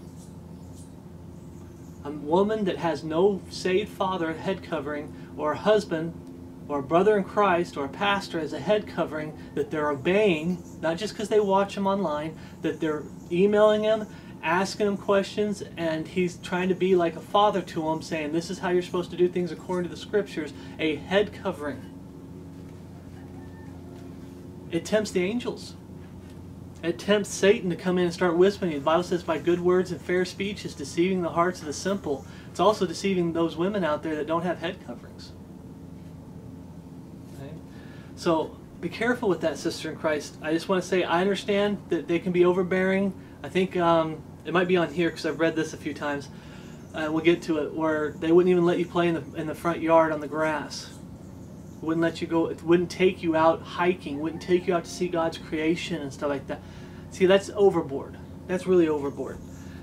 A woman that has no saved father head covering, or a husband, or a brother in Christ, or a pastor as a head covering that they're obeying, not just because they watch him online, that they're emailing him, asking him questions and he's trying to be like a father to him saying this is how you're supposed to do things according to the scriptures a head covering. It tempts the angels. It tempts satan to come in and start whispering. The bible says by good words and fair speech is deceiving the hearts of the simple. It's also deceiving those women out there that don't have head coverings. Okay? so be careful with that sister in christ. I just want to say i understand that they can be overbearing. I think um, it might be on here because I've read this a few times. Uh, we'll get to it where they wouldn't even let you play in the in the front yard on the grass. Wouldn't let you go. It wouldn't take you out hiking. Wouldn't take you out to see God's creation and stuff like that. See, that's overboard. That's really overboard.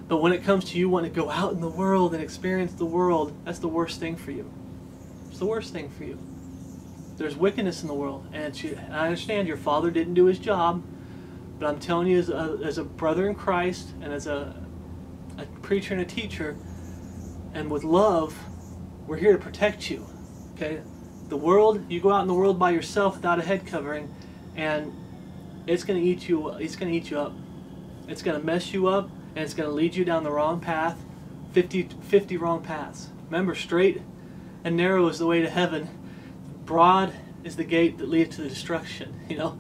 But when it comes to you wanting to go out in the world and experience the world, that's the worst thing for you. It's the worst thing for you. There's wickedness in the world, and I understand your father didn't do his job but I'm telling you, as a, as a brother in Christ and as a, a preacher and a teacher, and with love, we're here to protect you. Okay? The world, you go out in the world by yourself without a head covering, and it's going to eat you. It's going to eat you up. It's going to mess you up and it's going to lead you down the wrong path 50, 50 wrong paths. Remember, straight and narrow is the way to heaven, broad is the gate that leads to the destruction. You know,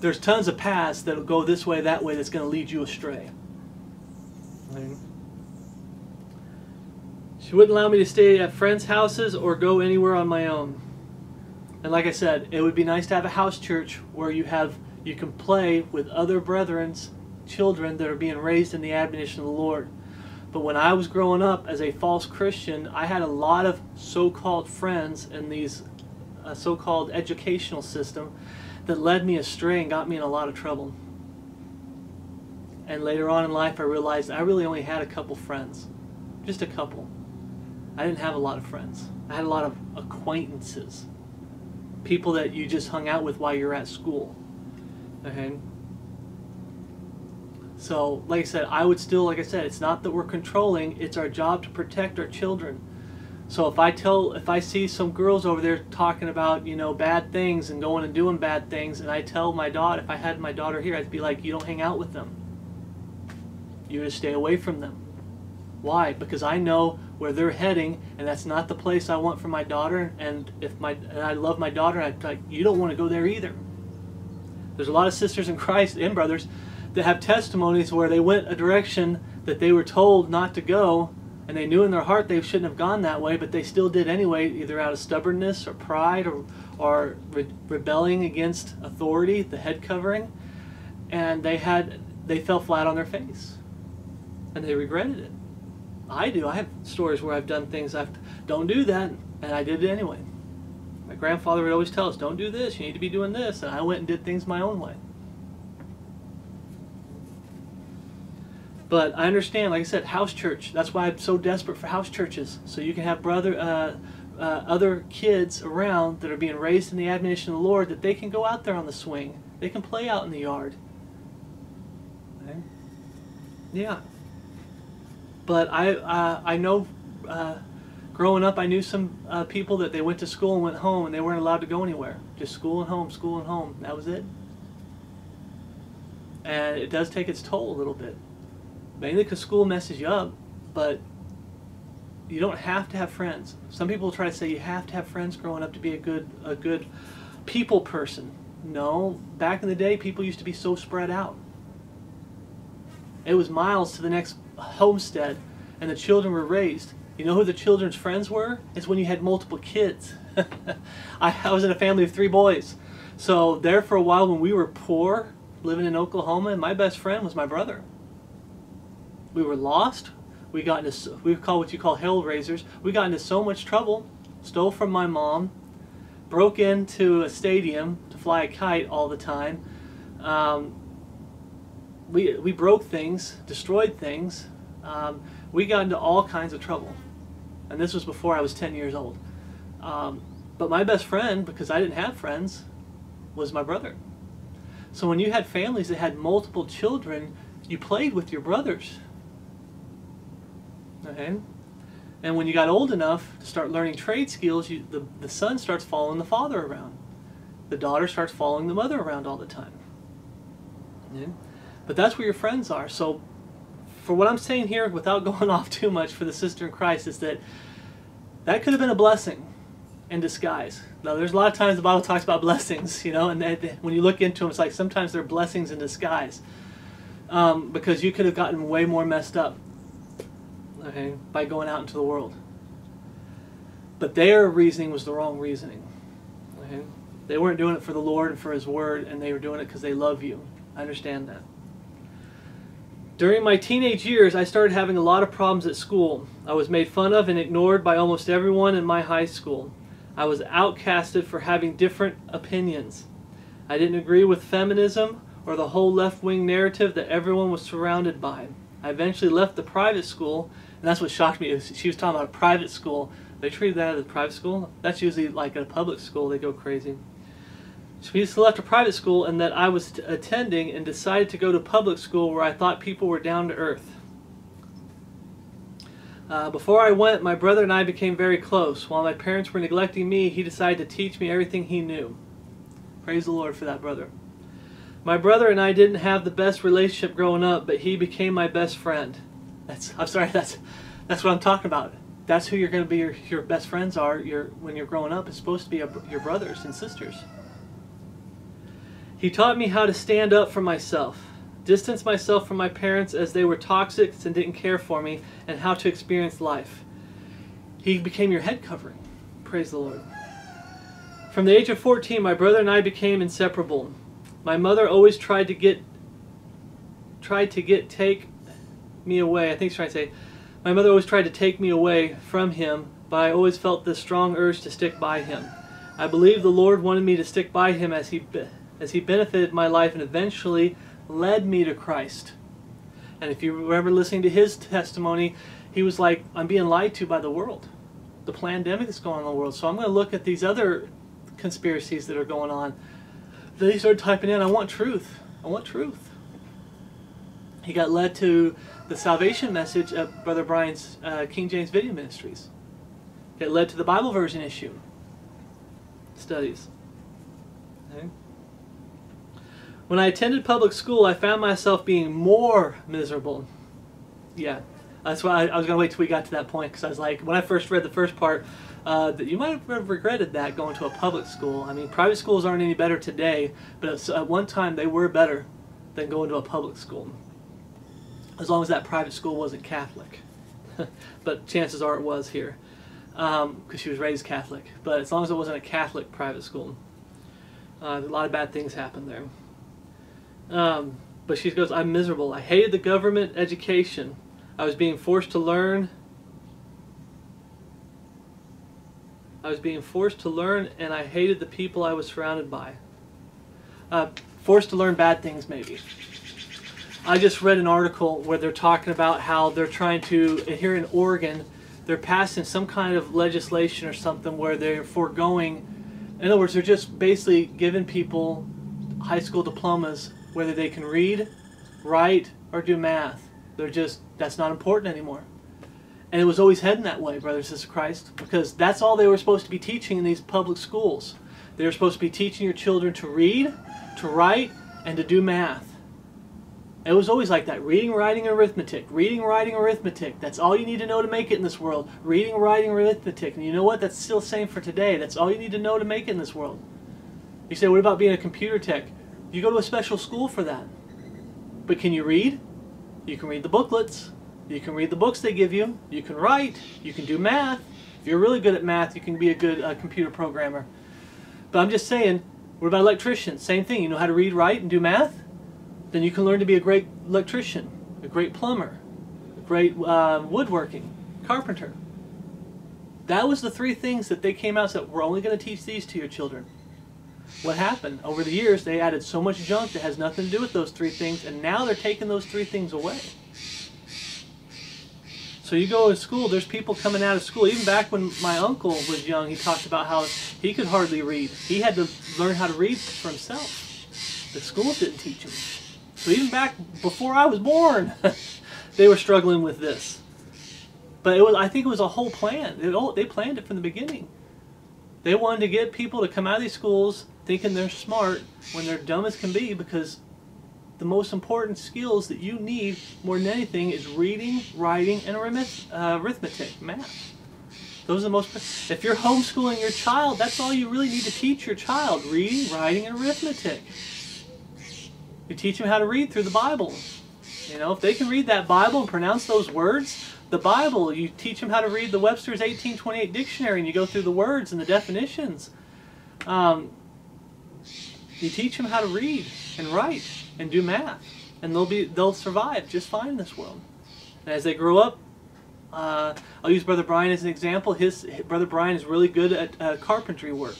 there's tons of paths that'll go this way, that way, that's going to lead you astray. She wouldn't allow me to stay at friends' houses or go anywhere on my own. And like I said, it would be nice to have a house church where you have you can play with other brethren's children that are being raised in the admonition of the Lord. But when I was growing up as a false Christian, I had a lot of so-called friends in these uh, so-called educational system that led me astray and got me in a lot of trouble. And later on in life, I realized I really only had a couple friends, just a couple. I didn't have a lot of friends. I had a lot of acquaintances, people that you just hung out with while you're at school. Okay. So, like I said, I would still, like I said, it's not that we're controlling, it's our job to protect our children. So if I tell, if I see some girls over there talking about, you know, bad things and going and doing bad things, and I tell my daughter, if I had my daughter here, I'd be like, you don't hang out with them. You just stay away from them. Why? Because I know where they're heading, and that's not the place I want for my daughter. And if my, and I love my daughter, i'd like, you don't want to go there either. There's a lot of sisters in Christ and brothers that have testimonies where they went a direction that they were told not to go, and they knew in their heart they shouldn't have gone that way, but they still did anyway, either out of stubbornness or pride or, or re rebelling against authority, the head covering, and they had they fell flat on their face, and they regretted it. I do. I have stories where I've done things I've don't do that, and I did it anyway. My grandfather would always tell us, "Don't do this. You need to be doing this," and I went and did things my own way. But I understand, like I said, house church. That's why I'm so desperate for house churches, so you can have brother, uh, uh, other kids around that are being raised in the admonition of the Lord, that they can go out there on the swing. They can play out in the yard. Okay? Yeah. But I, uh, I know, uh, growing up, I knew some uh, people that they went to school and went home, and they weren't allowed to go anywhere. Just school and home, school and home. That was it. And it does take its toll a little bit mainly because school messes you up, but you don't have to have friends. Some people try to say you have to have friends growing up to be a good a good people person. No, back in the day, people used to be so spread out. It was miles to the next homestead, and the children were raised. You know who the children's friends were? It's when you had multiple kids. I, I was in a family of three boys. So there for a while when we were poor, living in Oklahoma, and my best friend was my brother we were lost. We got into we call what you call hell raisers. We got into so much trouble. Stole from my mom. Broke into a stadium to fly a kite all the time. Um, we we broke things, destroyed things. Um, we got into all kinds of trouble, and this was before I was 10 years old. Um, but my best friend, because I didn't have friends, was my brother. So when you had families that had multiple children, you played with your brothers Okay? And when you got old enough to start learning trade skills, you, the, the son starts following the father around. The daughter starts following the mother around all the time. Okay? But that's where your friends are. So for what I'm saying here, without going off too much for the sister in Christ, is that that could have been a blessing in disguise. Now, there's a lot of times the Bible talks about blessings, you know, and they, when you look into them, it's like sometimes they're blessings in disguise. Um, because you could have gotten way more messed up okay, by going out into the world. But their reasoning was the wrong reasoning. Okay? They weren't doing it for the Lord and for His Word, and they were doing it because they love you. I understand that. During my teenage years, I started having a lot of problems at school. I was made fun of and ignored by almost everyone in my high school. I was outcasted for having different opinions. I didn't agree with feminism or the whole left wing narrative that everyone was surrounded by. I eventually left the private school and that's what shocked me. Is she was talking about a private school. They treated that as a private school. That's usually like a public school. They go crazy. Used to left a private school and that I was attending and decided to go to public school where I thought people were down to earth. Uh, before I went, my brother and I became very close. While my parents were neglecting me, he decided to teach me everything he knew. Praise the Lord for that, brother. My brother and I didn't have the best relationship growing up, but he became my best friend. That's I'm sorry, that's that's what I'm talking about. That's who you're going to be. Your, your best friends are. Your when you're growing up, it's supposed to be a, your brothers and sisters. He taught me how to stand up for myself, distance myself from my parents as they were toxic and didn't care for me, and how to experience life. He became your head covering. Praise the Lord. From the age of 14, my brother and I became inseparable. My mother always tried to get tried to get take me away. I think she's trying to say my mother always tried to take me away from him, but I always felt this strong urge to stick by him. I believe the Lord wanted me to stick by him as he as he benefited my life and eventually led me to Christ. And if you remember listening to his testimony, he was like, I'm being lied to by the world. The pandemic is going on in the world. So I'm going to look at these other conspiracies that are going on. Then he started typing in, I want truth. I want truth. He got led to the salvation message of Brother Brian's uh, King James Video Ministries. It led to the Bible version issue studies. Okay. When I attended public school, I found myself being more miserable. Yeah, that's why I, I was going to wait till we got to that point because I was like, when I first read the first part, uh, that you might have regretted that going to a public school. I mean, private schools aren't any better today, but at one time they were better than going to a public school. As long as that private school wasn't Catholic. but chances are it was here because um, she was raised Catholic. But as long as it wasn't a Catholic private school, uh, a lot of bad things happened there. Um, but she goes, I'm miserable. I hated the government education. I was being forced to learn. I was being forced to learn, and I hated the people I was surrounded by. Uh, forced to learn bad things, maybe. I just read an article where they're talking about how they're trying to, here in Oregon, they're passing some kind of legislation or something where they're foregoing, in other words, they're just basically giving people high school diplomas whether they can read, write, or do math. They're just, that's not important anymore. And it was always heading that way, brothers and sisters Christ, because that's all they were supposed to be teaching in these public schools. They were supposed to be teaching your children to read, to write, and to do math. It was always like that. Reading, writing, arithmetic. Reading, writing, arithmetic. That's all you need to know to make it in this world. Reading, writing, arithmetic. And you know what? That's still the same for today. That's all you need to know to make it in this world. You say, what about being a computer tech? You go to a special school for that. But can you read? You can read the booklets. You can read the books they give you. You can write. You can do math. If you're really good at math, you can be a good uh, computer programmer. But I'm just saying, what about electricians? Same thing. You know how to read, write, and do math? Then you can learn to be a great electrician, a great plumber, a great uh, woodworking, carpenter. That was the three things that they came out and said, we're only going to teach these to your children. What happened? Over the years they added so much junk that has nothing to do with those three things and now they're taking those three things away. So you go to school there's people coming out of school. Even back when my uncle was young he talked about how he could hardly read. He had to learn how to read for himself. The schools didn't teach him so even back before i was born they were struggling with this but it was i think it was a whole plan they planned it from the beginning they wanted to get people to come out of these schools thinking they're smart when they're dumb as can be because the most important skills that you need more than anything is reading, writing, and uh, arithmetic, math. Those are the most. If you're homeschooling your child, that's all you really need to teach your child: reading, writing, and arithmetic. You teach them how to read through the Bible. You know, if they can read that Bible and pronounce those words, the Bible, you teach them how to read the Webster's 1828 dictionary, and you go through the words and the definitions. Um, you teach them how to read and write and do math, and they'll be they'll survive just fine in this world. And as they grow up, uh, I'll use Brother Brian as an example. His, his Brother Brian is really good at uh, carpentry work,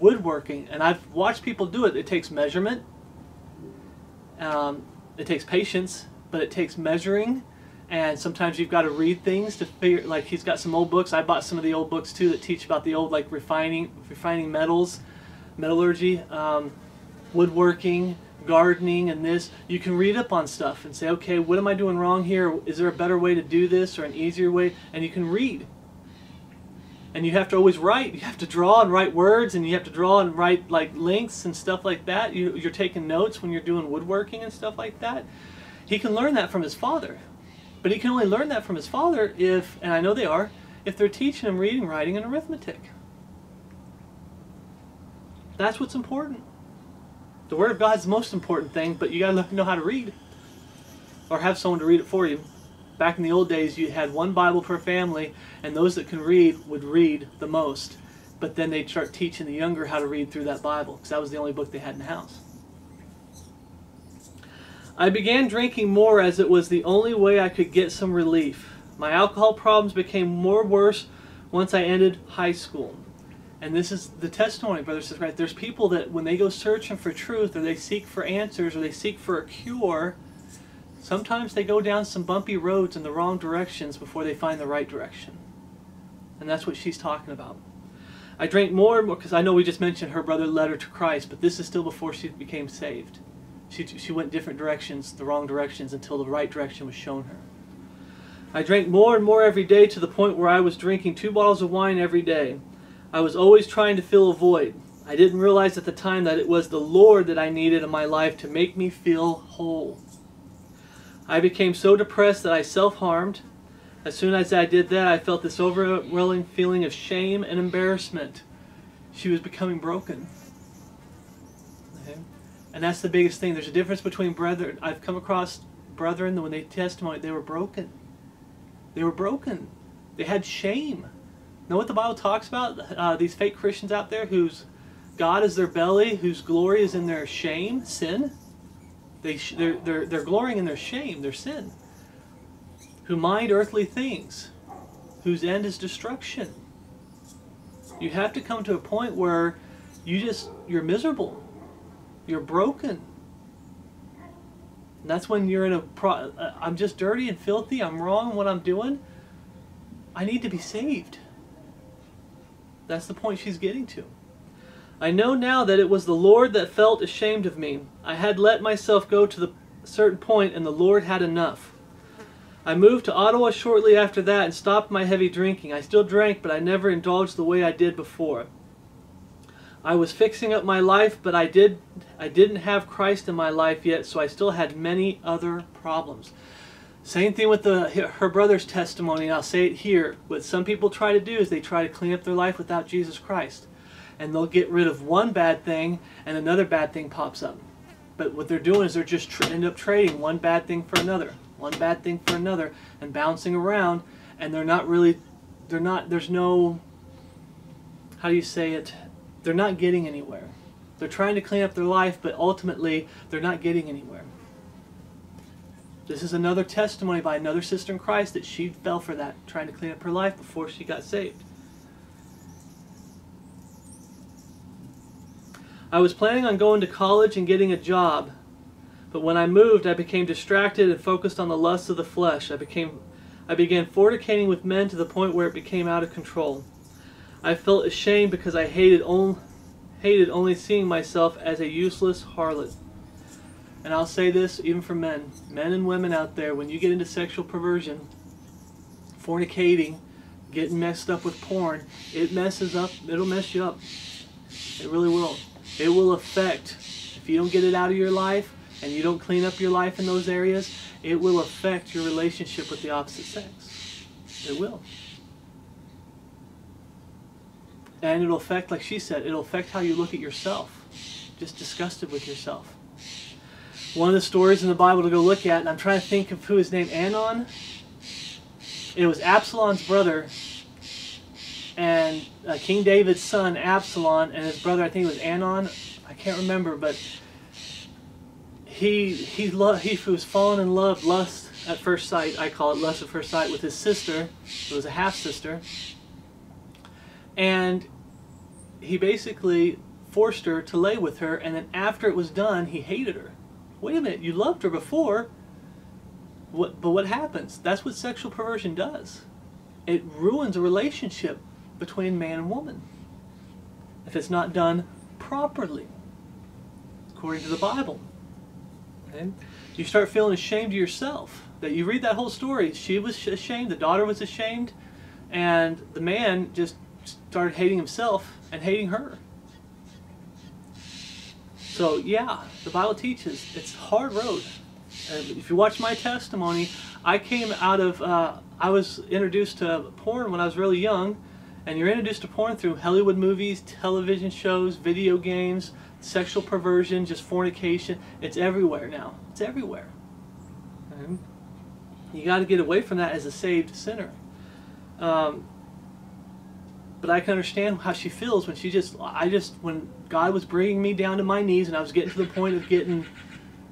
woodworking, and I've watched people do it. It takes measurement, um, it takes patience, but it takes measuring. And sometimes you've got to read things to figure. Like he's got some old books. I bought some of the old books too that teach about the old like refining, refining metals, metallurgy. Um, woodworking, gardening, and this, you can read up on stuff and say, okay, what am I doing wrong here? Is there a better way to do this or an easier way? And you can read. And you have to always write. You have to draw and write words, and you have to draw and write like links and stuff like that. You, you're taking notes when you're doing woodworking and stuff like that. He can learn that from his father, but he can only learn that from his father if, and I know they are, if they're teaching him reading, writing, and arithmetic. That's what's important. The Word of God's the most important thing, but you got to know how to read or have someone to read it for you. Back in the old days, you had one Bible per family, and those that can read would read the most. But then they'd start teaching the younger how to read through that Bible, because that was the only book they had in the house. I began drinking more as it was the only way I could get some relief. My alcohol problems became more worse once I ended high school. And this is the testimony, brothers and sisters. There's people that when they go searching for truth or they seek for answers or they seek for a cure, Sometimes they go down some bumpy roads in the wrong directions before they find the right direction. And that's what she's talking about. I drank more and more because I know we just mentioned her brother led her to Christ, but this is still before she became saved. She, she went different directions, the wrong directions, until the right direction was shown her. I drank more and more every day to the point where I was drinking two bottles of wine every day. I was always trying to fill a void. I didn't realize at the time that it was the Lord that I needed in my life to make me feel whole. I became so depressed that I self-harmed. As soon as I did that, I felt this overwhelming feeling of shame and embarrassment. She was becoming broken. Okay? And that's the biggest thing. There's a difference between brethren. I've come across brethren that when they testimony, they were broken. They were broken. They had shame. Know what the Bible talks about? Uh, these fake Christians out there whose God is their belly, whose glory is in their shame, sin. They they're, they're, they're glorying in their shame, their sin. Who mind earthly things, whose end is destruction. You have to come to a point where you just, you're miserable. You're broken. And that's when you're in a pro uh, I'm just dirty and filthy. I'm wrong in what I'm doing. I need to be saved. That's the point she's getting to. I know now that it was the Lord that felt ashamed of me. I had let myself go to the certain point and the Lord had enough. I moved to Ottawa shortly after that and stopped my heavy drinking. I still drank, but I never indulged the way I did before. I was fixing up my life, but I did I didn't have Christ in my life yet, so I still had many other problems. Same thing with the her brother's testimony. I'll say it here. What some people try to do is they try to clean up their life without Jesus Christ and they'll get rid of one bad thing and another bad thing pops up. But what they're doing is they're just end up trading one bad thing for another, one bad thing for another, and bouncing around, and they're not really, they're not, there's no, how do you say it? They're not getting anywhere. They're trying to clean up their life, but ultimately they're not getting anywhere. This is another testimony by another sister in Christ that she fell for that, trying to clean up her life before she got saved. I was planning on going to college and getting a job, but when I moved, I became distracted and focused on the lusts of the flesh. I became I began fornicating with men to the point where it became out of control. I felt ashamed because I hated only, hated only seeing myself as a useless harlot. And I'll say this even for men, men and women out there, when you get into sexual perversion, fornicating, getting messed up with porn, it messes up, it'll mess you up. It really will. It will affect, if you don't get it out of your life and you don't clean up your life in those areas, it will affect your relationship with the opposite sex. It will. And it'll affect, like she said, it'll affect how you look at yourself. Just disgusted with yourself. One of the stories in the Bible to go look at, and I'm trying to think of who his name, Amnon. It was Absalom's brother and uh, King David's son Absalom and his brother, I think it was Amnon, I can't remember, but he he lo- he was fallen in love, lust at first sight. I call it lust at first sight with his sister. It was a half sister, and he basically forced her to lay with her. And then after it was done, he hated her. Wait a minute, you loved her before. What? But what happens? That's what sexual perversion does. It ruins a relationship between man and woman if it's not done properly, according to the Bible. Okay? You start feeling ashamed of yourself. That you read that whole story. She was ashamed, the daughter was ashamed, and the man just started hating himself and hating her. So yeah, the Bible teaches it's hard road. And if you watch my testimony, I came out of uh, I was introduced to porn when I was really young, and you're introduced to porn through Hollywood movies, television shows, video games, sexual perversion, just fornication. It's everywhere now. It's everywhere. And you got to get away from that as a saved sinner. Um, but I can understand how she feels when she just, I just, when God was bringing me down to my knees and I was getting to the point of getting,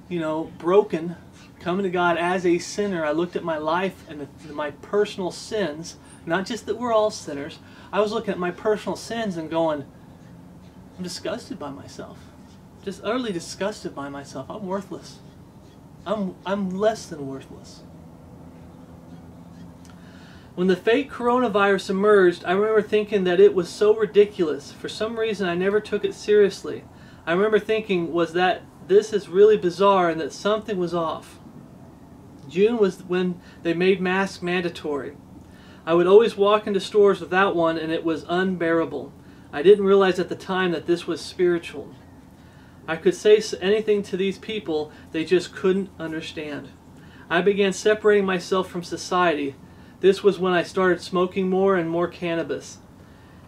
you know, broken, coming to God as a sinner, I looked at my life and my personal sins, not just that we're all sinners, I was looking at my personal sins and going, I'm disgusted by myself. Just utterly disgusted by myself. I'm worthless. I'm, I'm less than worthless. When the fake coronavirus emerged, I remember thinking that it was so ridiculous. For some reason, I never took it seriously. I remember thinking was that this is really bizarre and that something was off. June was when they made masks mandatory. I would always walk into stores without one and it was unbearable. I didn't realize at the time that this was spiritual. I could say anything to these people, they just couldn't understand. I began separating myself from society. This was when I started smoking more and more cannabis.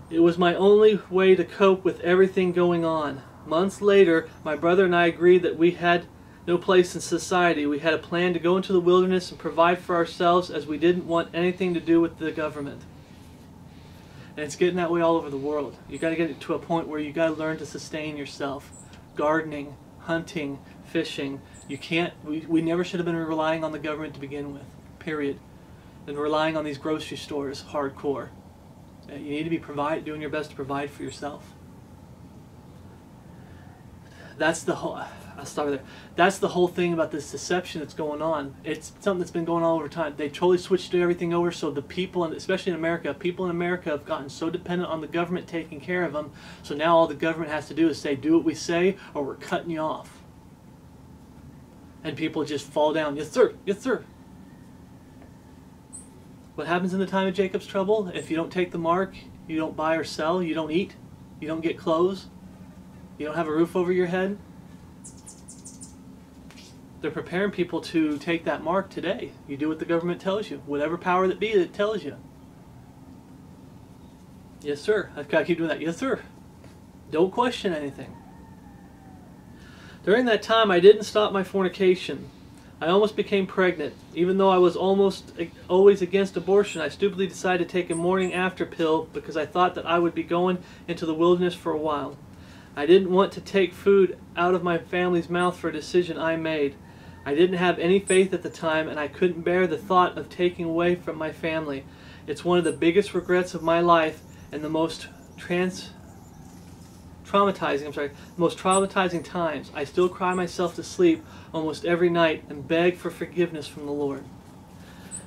It was my only way to cope with everything going on. Months later, my brother and I agreed that we had no place in society. We had a plan to go into the wilderness and provide for ourselves as we didn't want anything to do with the government. And it's getting that way all over the world. You got to get to a point where you got to learn to sustain yourself. Gardening, hunting, fishing. You can't, we, we never should have been relying on the government to begin with, period. And relying on these grocery stores hardcore. Uh, you need to be provide, doing your best to provide for yourself. That's the whole, I'll there. That's the whole thing about this deception that's going on. It's something that's been going on over time. They totally switched everything over, so the people, and especially in America, people in America have gotten so dependent on the government taking care of them. So now all the government has to do is say, "Do what we say, or we're cutting you off." And people just fall down. Yes, sir. Yes, sir. What happens in the time of Jacob's trouble? If you don't take the mark, you don't buy or sell, you don't eat, you don't get clothes, you don't have a roof over your head, they're preparing people to take that mark today. You do what the government tells you, whatever power that be that tells you. Yes, sir. I've got to keep doing that. Yes, sir. Don't question anything. During that time, I didn't stop my fornication. I almost became pregnant. Even though I was almost always against abortion, I stupidly decided to take a morning after pill because I thought that I would be going into the wilderness for a while. I didn't want to take food out of my family's mouth for a decision I made. I didn't have any faith at the time, and I couldn't bear the thought of taking away from my family. It's one of the biggest regrets of my life and the most trans traumatizing, I'm sorry, most traumatizing times. I still cry myself to sleep almost every night and beg for forgiveness from the Lord.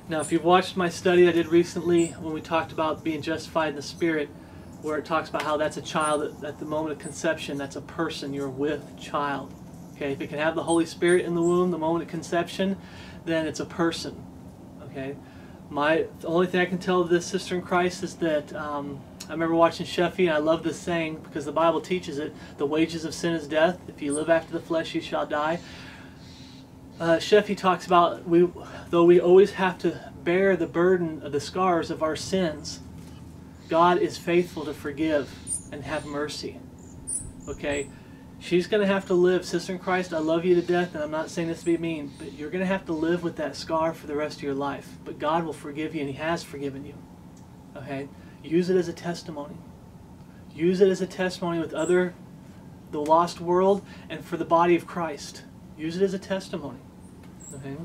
Now, if you've watched my study I did recently when we talked about being justified in the Spirit, where it talks about how that's a child at the moment of conception, that's a person you're with, child. Okay, if it can have the Holy Spirit in the womb the moment of conception, then it's a person. Okay, my the only thing I can tell this sister in Christ is that um, I remember watching Sheffey, and I love this saying because the Bible teaches it: "The wages of sin is death. If you live after the flesh, you shall die." Uh, Sheffey talks about we, though we always have to bear the burden of the scars of our sins, God is faithful to forgive and have mercy. Okay, She's going to have to live, sister in Christ, I love you to death, and I'm not saying this to be mean, but you're going to have to live with that scar for the rest of your life. But God will forgive you, and He has forgiven you. Okay? Use it as a testimony. Use it as a testimony with other, the lost world, and for the body of Christ. Use it as a testimony. Okay?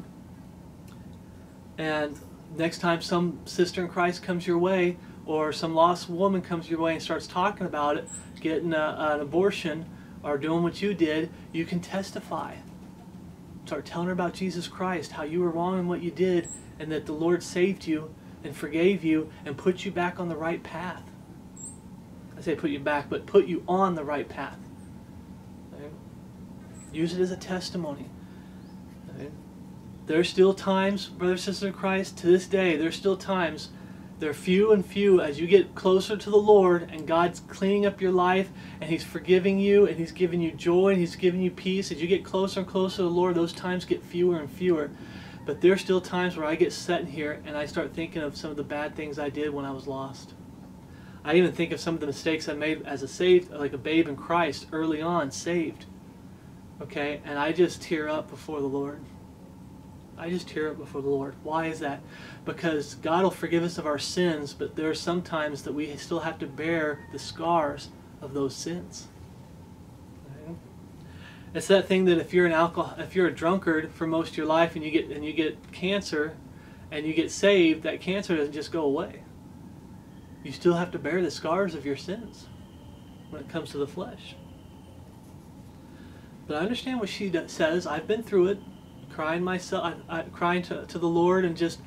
And next time some sister in Christ comes your way, or some lost woman comes your way and starts talking about it, getting a, an abortion, are doing what you did, you can testify. Start telling her about Jesus Christ, how you were wrong in what you did, and that the Lord saved you and forgave you and put you back on the right path. I say put you back, but put you on the right path. Use it as a testimony. There's still times, brothers and sisters in Christ, to this day, there's still times They're few and few as you get closer to the Lord and God's cleaning up your life and He's forgiving you and He's giving you joy and He's giving you peace. As you get closer and closer to the Lord, those times get fewer and fewer. But there's still times where I get set in here and I start thinking of some of the bad things I did when I was lost. I even think of some of the mistakes I made as a saved, like a babe in Christ, early on, saved. Okay, and I just tear up before the Lord. I just tear up before the Lord. Why is that? Because God will forgive us of our sins, but there are some times that we still have to bear the scars of those sins. It's that thing that if you're an alcohol, if you're a drunkard for most of your life, and you get and you get cancer, and you get saved, that cancer doesn't just go away. You still have to bear the scars of your sins when it comes to the flesh. But I understand what she says. I've been through it, crying myself, I, I, crying to, to the Lord, and just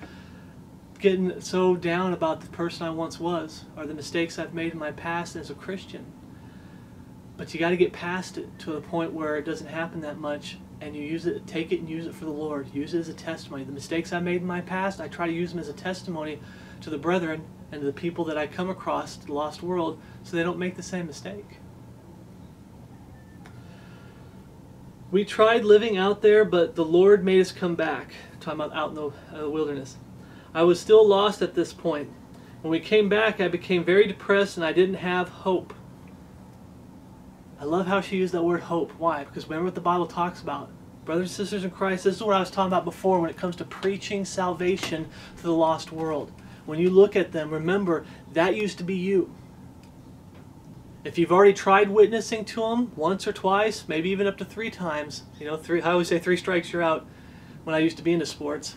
getting so down about the person I once was, or the mistakes I've made in my past as a Christian. But you got to get past it to a point where it doesn't happen that much, and you use it, take it and use it for the Lord. Use it as a testimony. The mistakes I made in my past, I try to use them as a testimony to the brethren and to the people that I come across, the lost world, so they don't make the same mistake. We tried living out there, but the Lord made us come back. Talking about out in the uh, wilderness. I was still lost at this point. When we came back, I became very depressed and I didn't have hope. I love how she used that word hope. Why? Because remember what the Bible talks about. Brothers and sisters in Christ, this is what I was talking about before when it comes to preaching salvation to the lost world. When you look at them, remember that used to be you. If you've already tried witnessing to them once or twice, maybe even up to three times, you know, three, I always say three strikes, you're out when I used to be into sports.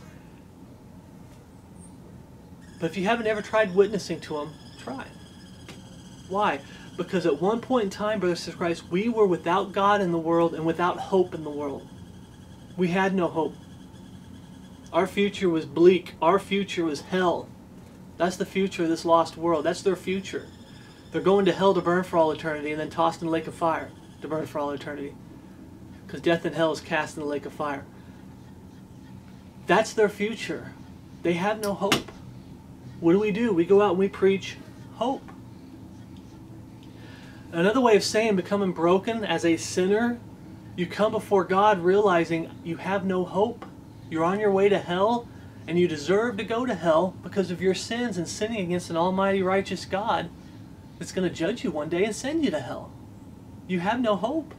But if you haven't ever tried witnessing to them, try. Why? Because at one point in time, brothers and sisters Christ, we were without God in the world and without hope in the world. We had no hope. Our future was bleak. Our future was hell. That's the future of this lost world. That's their future. They're going to hell to burn for all eternity and then tossed in the lake of fire to burn for all eternity. Because death and hell is cast in the lake of fire. That's their future. They have no hope. What do we do? We go out and we preach hope. Another way of saying becoming broken as a sinner, you come before God realizing you have no hope. You're on your way to hell and you deserve to go to hell because of your sins and sinning against an almighty righteous God that's going to judge you one day and send you to hell. You have no hope.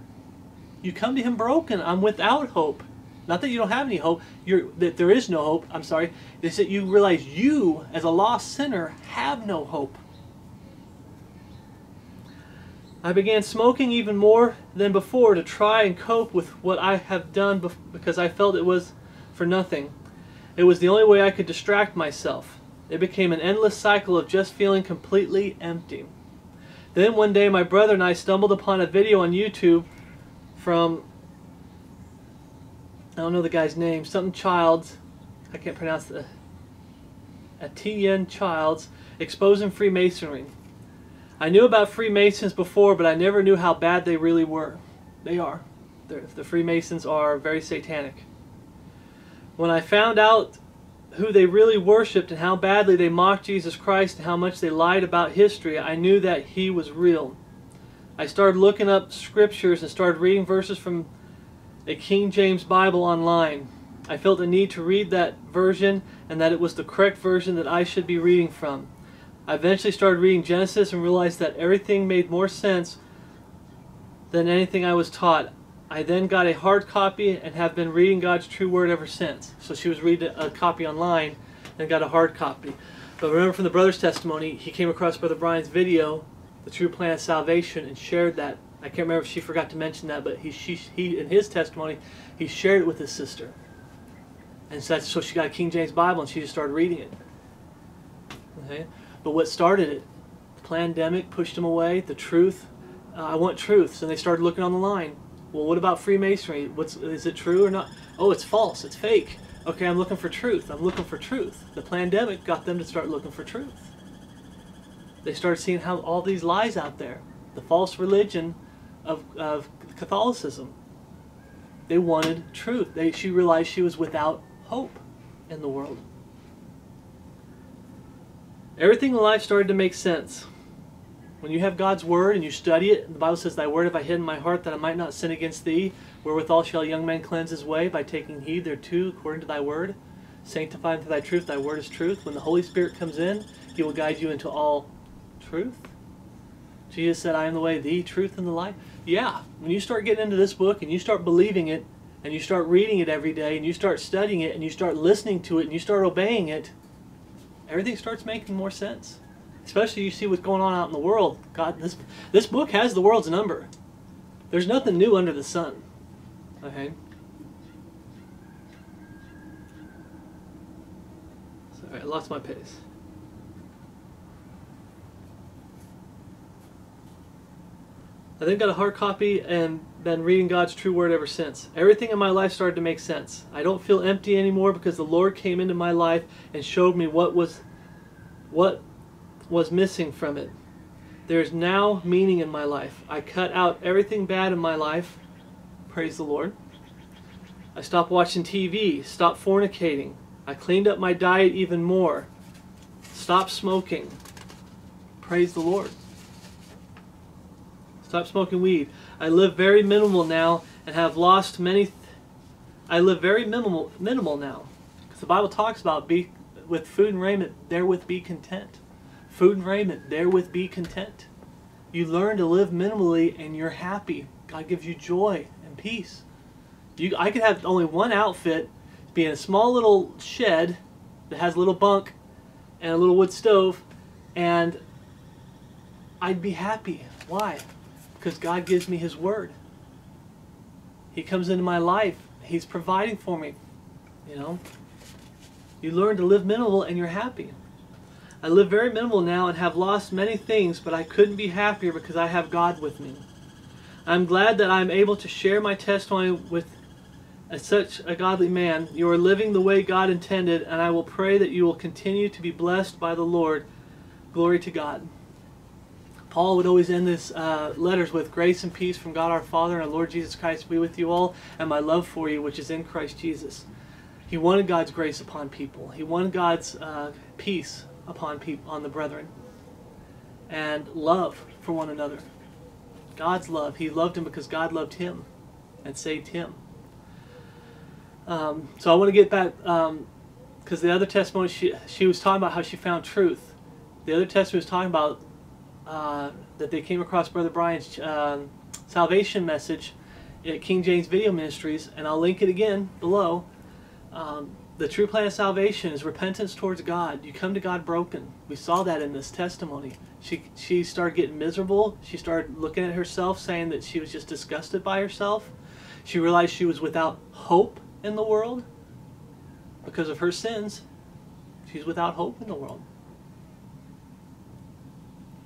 You come to him broken. I'm without hope. Not that you don't have any hope, You're, that there is no hope. I'm sorry. It's that you realize you, as a lost sinner, have no hope. I began smoking even more than before to try and cope with what I have done because I felt it was for nothing. It was the only way I could distract myself. It became an endless cycle of just feeling completely empty. Then one day my brother and I stumbled upon a video on YouTube from, I don't know the guy's name, something Childs, I can't pronounce the, Etienne Childs, exposing Freemasonry. I knew about Freemasons before, but I never knew how bad they really were. They are. They're, the Freemasons are very satanic. When I found out who they really worshipped and how badly they mocked Jesus Christ and how much they lied about history, I knew that he was real. I started looking up scriptures and started reading verses from a King James Bible online. I felt a need to read that version and that it was the correct version that I should be reading from. I eventually started reading Genesis and realized that everything made more sense than anything I was taught. I then got a hard copy and have been reading God's true word ever since. So she was reading a copy online and got a hard copy. But remember from the brother's testimony, he came across Brother Brian's video, The True Plan of Salvation, and shared that. I can't remember if she forgot to mention that, but he, she, he in his testimony, he shared it with his sister. And so, so she got a King James Bible and she just started reading it. Okay? But what started it? The pandemic pushed him away, the truth. Uh, I want truth. So they started looking on the line. Well, what about Freemasonry? What's is it true or not? Oh, it's false. It's fake. Okay, I'm looking for truth. I'm looking for truth. The pandemic got them to start looking for truth. They started seeing how all these lies out there, the false religion of, of Catholicism. They wanted truth. They, she realized she was without hope in the world. Everything in life started to make sense. When you have God's word and you study it, the Bible says, Thy word have I hid in my heart that I might not sin against thee. Wherewithal shall a young man cleanse his way? By taking heed thereto according to thy word. Sanctify him to thy truth, thy word is truth. When the Holy Spirit comes in, he will guide you into all truth. Jesus said, I am the way, the truth, and the life. Yeah, when you start getting into this book and you start believing it, and you start reading it every day, and you start studying it, and you start listening to it, and you start obeying it, everything starts making more sense. Especially you see what's going on out in the world. God, this this book has the world's number. There's nothing new under the sun. Okay. Sorry, I lost my pace. I then got a hard copy and been reading God's true word ever since. Everything in my life started to make sense. I don't feel empty anymore because the Lord came into my life and showed me what was what was missing from it. There's now meaning in my life. I cut out everything bad in my life. Praise the Lord. I stopped watching TV, stopped fornicating. I cleaned up my diet even more. Stopped smoking. Praise the Lord. Stop smoking weed. I live very minimal now and have lost many. I live very minimal, minimal now, because the Bible talks about be with food and raiment. Therewith be content. Food and raiment. Therewith be content. You learn to live minimally, and you're happy. God gives you joy and peace. You, I could have only one outfit, be in a small little shed that has a little bunk and a little wood stove, and I'd be happy. Why? Because God gives me His Word. He comes into my life. He's providing for me. You know? You learn to live minimal and you're happy. I live very minimal now and have lost many things, but I couldn't be happier because I have God with me. I'm glad that I'm able to share my testimony with such a godly man. You are living the way God intended, and I will pray that you will continue to be blessed by the Lord. Glory to God. Paul would always end his uh, letters with grace and peace from God our Father and our Lord Jesus Christ be with you all, and my love for you, which is in Christ Jesus. He wanted God's grace upon people. He wanted God's uh, peace upon people, on the brethren, and love for one another. God's love. He loved him because God loved him and saved him. Um, so I want to get back because um, the other testimony she she was talking about how she found truth. The other testimony was talking about uh, that they came across Brother Brian's uh, salvation message at King James Video Ministries, and I'll link it again below. Um, the true plan of salvation is repentance towards God. You come to God broken. We saw that in this testimony. She she started getting miserable. She started looking at herself, saying that she was just disgusted by herself. She realized she was without hope in the world because of her sins. She's without hope in the world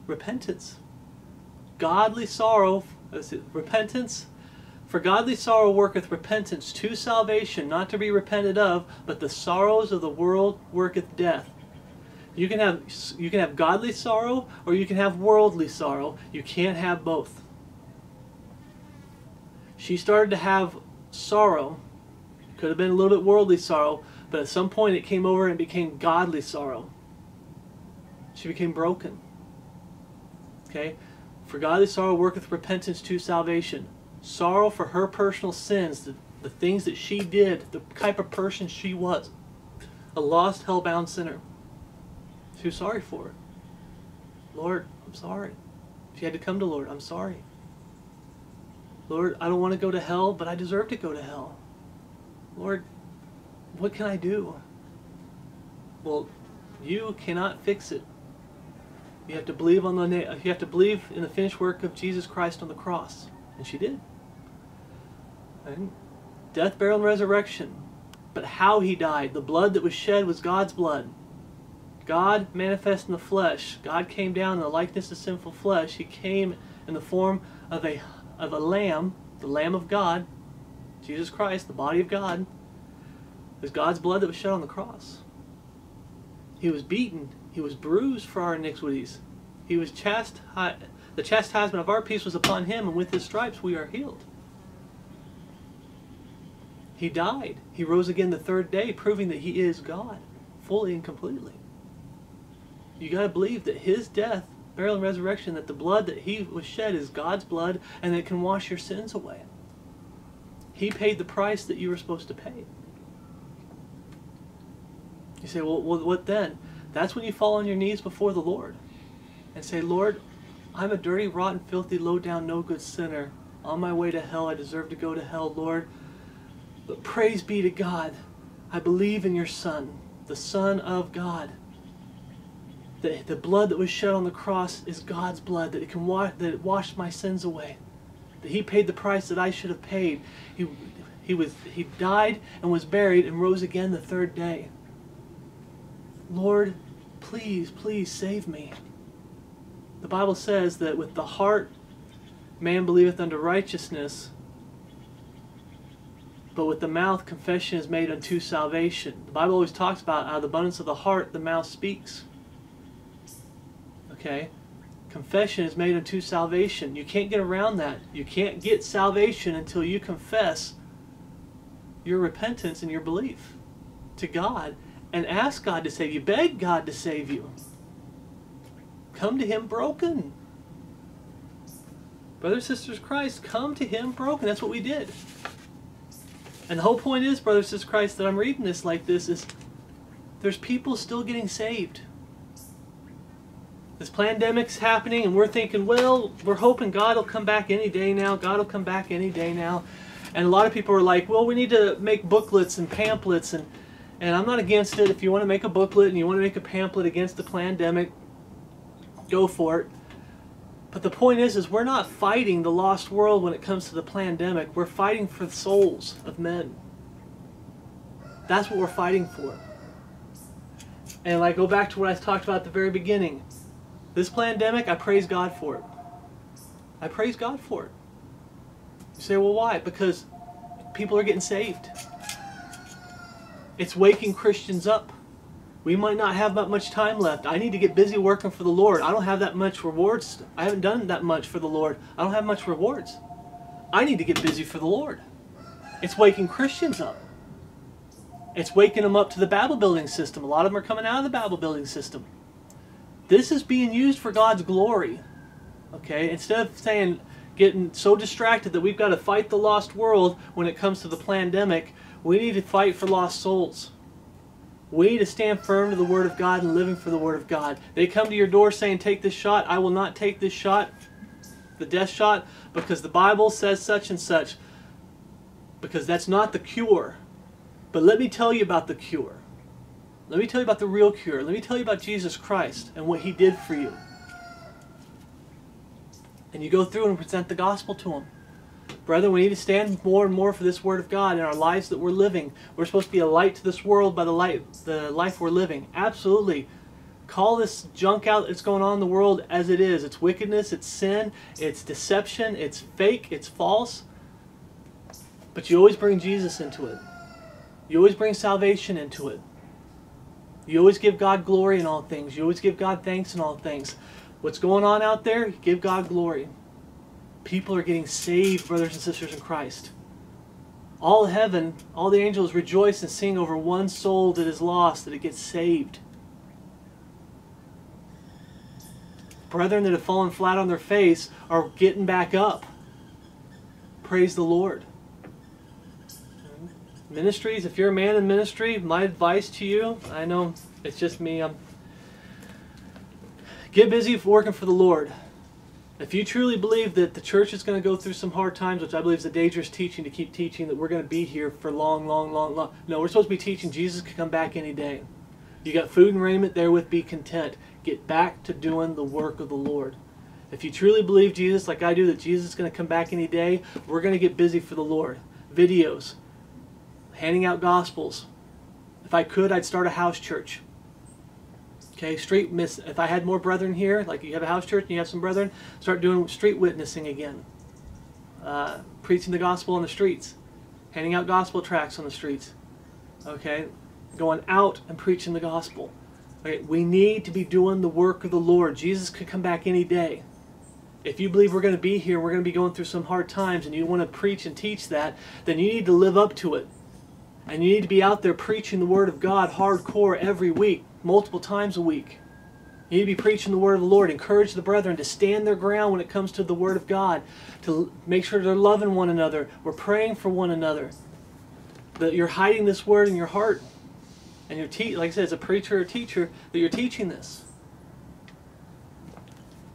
repentance. Godly sorrow, repentance. For godly sorrow worketh repentance to salvation, not to be repented of, but the sorrows of the world worketh death. You can have you can have godly sorrow or you can have worldly sorrow. You can't have both. She started to have sorrow. Could have been a little bit worldly sorrow, but at some point it came over and became godly sorrow. She became broken. Okay? For godly sorrow worketh repentance to salvation. Sorrow for her personal sins, the, the things that she did, the type of person she was. A lost, hell-bound sinner. She was sorry for it. Lord, I'm sorry. She had to come to Lord, I'm sorry. Lord, I don't want to go to hell, but I deserve to go to hell. Lord, what can I do? Well, you cannot fix it. You have to believe on the you have to believe in the finished work of Jesus Christ on the cross, and she did. Right? Death, burial, and resurrection. But how he died, the blood that was shed was God's blood. God manifest in the flesh. God came down in the likeness of sinful flesh. He came in the form of a of a lamb, the Lamb of God, Jesus Christ, the body of God. It was God's blood that was shed on the cross. He was beaten he was bruised for our iniquities. He was chastised. The chastisement of our peace was upon him, and with his stripes we are healed. He died. He rose again the third day, proving that he is God, fully and completely. You got to believe that his death, burial, and resurrection, that the blood that he was shed is God's blood and that it can wash your sins away. He paid the price that you were supposed to pay. You say, well, what then? That's when you fall on your knees before the Lord and say, Lord, I'm a dirty, rotten, filthy, low down, no good sinner. On my way to hell, I deserve to go to hell, Lord. But praise be to God. I believe in your Son, the Son of God. The, the blood that was shed on the cross is God's blood, that it can wash, that it washed my sins away. That He paid the price that I should have paid. He, he, was, he died and was buried and rose again the third day. Lord, please, please save me. The Bible says that with the heart man believeth unto righteousness, but with the mouth confession is made unto salvation. The Bible always talks about out of the abundance of the heart the mouth speaks. Okay? Confession is made unto salvation. You can't get around that. You can't get salvation until you confess your repentance and your belief to God and ask God to save you. Beg God to save you. Come to Him broken. Brothers sisters Christ, come to Him broken. That's what we did. And the whole point is, brothers sisters Christ, that I'm reading this like this is there's people still getting saved. This pandemic's happening, and we're thinking, well, we're hoping God will come back any day now. God will come back any day now. And a lot of people are like, well, we need to make booklets and pamphlets and and I'm not against it. If you want to make a booklet and you want to make a pamphlet against the pandemic, go for it. But the point is, is we're not fighting the lost world when it comes to the pandemic. We're fighting for the souls of men. That's what we're fighting for. And I go back to what I talked about at the very beginning. This pandemic, I praise God for it. I praise God for it. You say, well, why? Because people are getting saved. It's waking Christians up. We might not have that much time left. I need to get busy working for the Lord. I don't have that much rewards. I haven't done that much for the Lord. I don't have much rewards. I need to get busy for the Lord. It's waking Christians up. It's waking them up to the Bible building system. A lot of them are coming out of the Bible building system. This is being used for God's glory. Okay? Instead of saying, getting so distracted that we've got to fight the lost world when it comes to the pandemic, we need to fight for lost souls. We need to stand firm to the Word of God and living for the Word of God. They come to your door saying, Take this shot. I will not take this shot, the death shot, because the Bible says such and such. Because that's not the cure. But let me tell you about the cure. Let me tell you about the real cure. Let me tell you about Jesus Christ and what He did for you. And you go through and present the gospel to Him. Brethren, we need to stand more and more for this Word of God in our lives that we're living. We're supposed to be a light to this world by the light, the life we're living. Absolutely. Call this junk out that's going on in the world as it is. It's wickedness, it's sin, it's deception, it's fake, it's false. But you always bring Jesus into it. You always bring salvation into it. You always give God glory in all things. You always give God thanks in all things. What's going on out there, give God glory. People are getting saved, brothers and sisters in Christ. All heaven, all the angels rejoice and sing over one soul that is lost, that it gets saved. Brethren that have fallen flat on their face are getting back up. Praise the Lord. Ministries, if you're a man in ministry, my advice to you, I know it's just me, I'm get busy working for the Lord. If you truly believe that the church is going to go through some hard times, which I believe is a dangerous teaching to keep teaching that we're going to be here for long, long, long, long. No, we're supposed to be teaching Jesus can come back any day. You got food and raiment, therewith be content. Get back to doing the work of the Lord. If you truly believe Jesus, like I do, that Jesus is going to come back any day, we're going to get busy for the Lord. Videos, handing out gospels. If I could, I'd start a house church. Okay, street miss. If I had more brethren here, like you have a house church and you have some brethren, start doing street witnessing again. Uh, preaching the gospel on the streets, handing out gospel tracts on the streets. Okay, going out and preaching the gospel. Okay, we need to be doing the work of the Lord. Jesus could come back any day. If you believe we're going to be here, we're going to be going through some hard times, and you want to preach and teach that, then you need to live up to it. And you need to be out there preaching the Word of God hardcore every week multiple times a week. You need to be preaching the word of the Lord. Encourage the brethren to stand their ground when it comes to the word of God, to make sure they're loving one another. We're praying for one another. That you're hiding this word in your heart. And you're, te- like I said, as a preacher or teacher, that you're teaching this.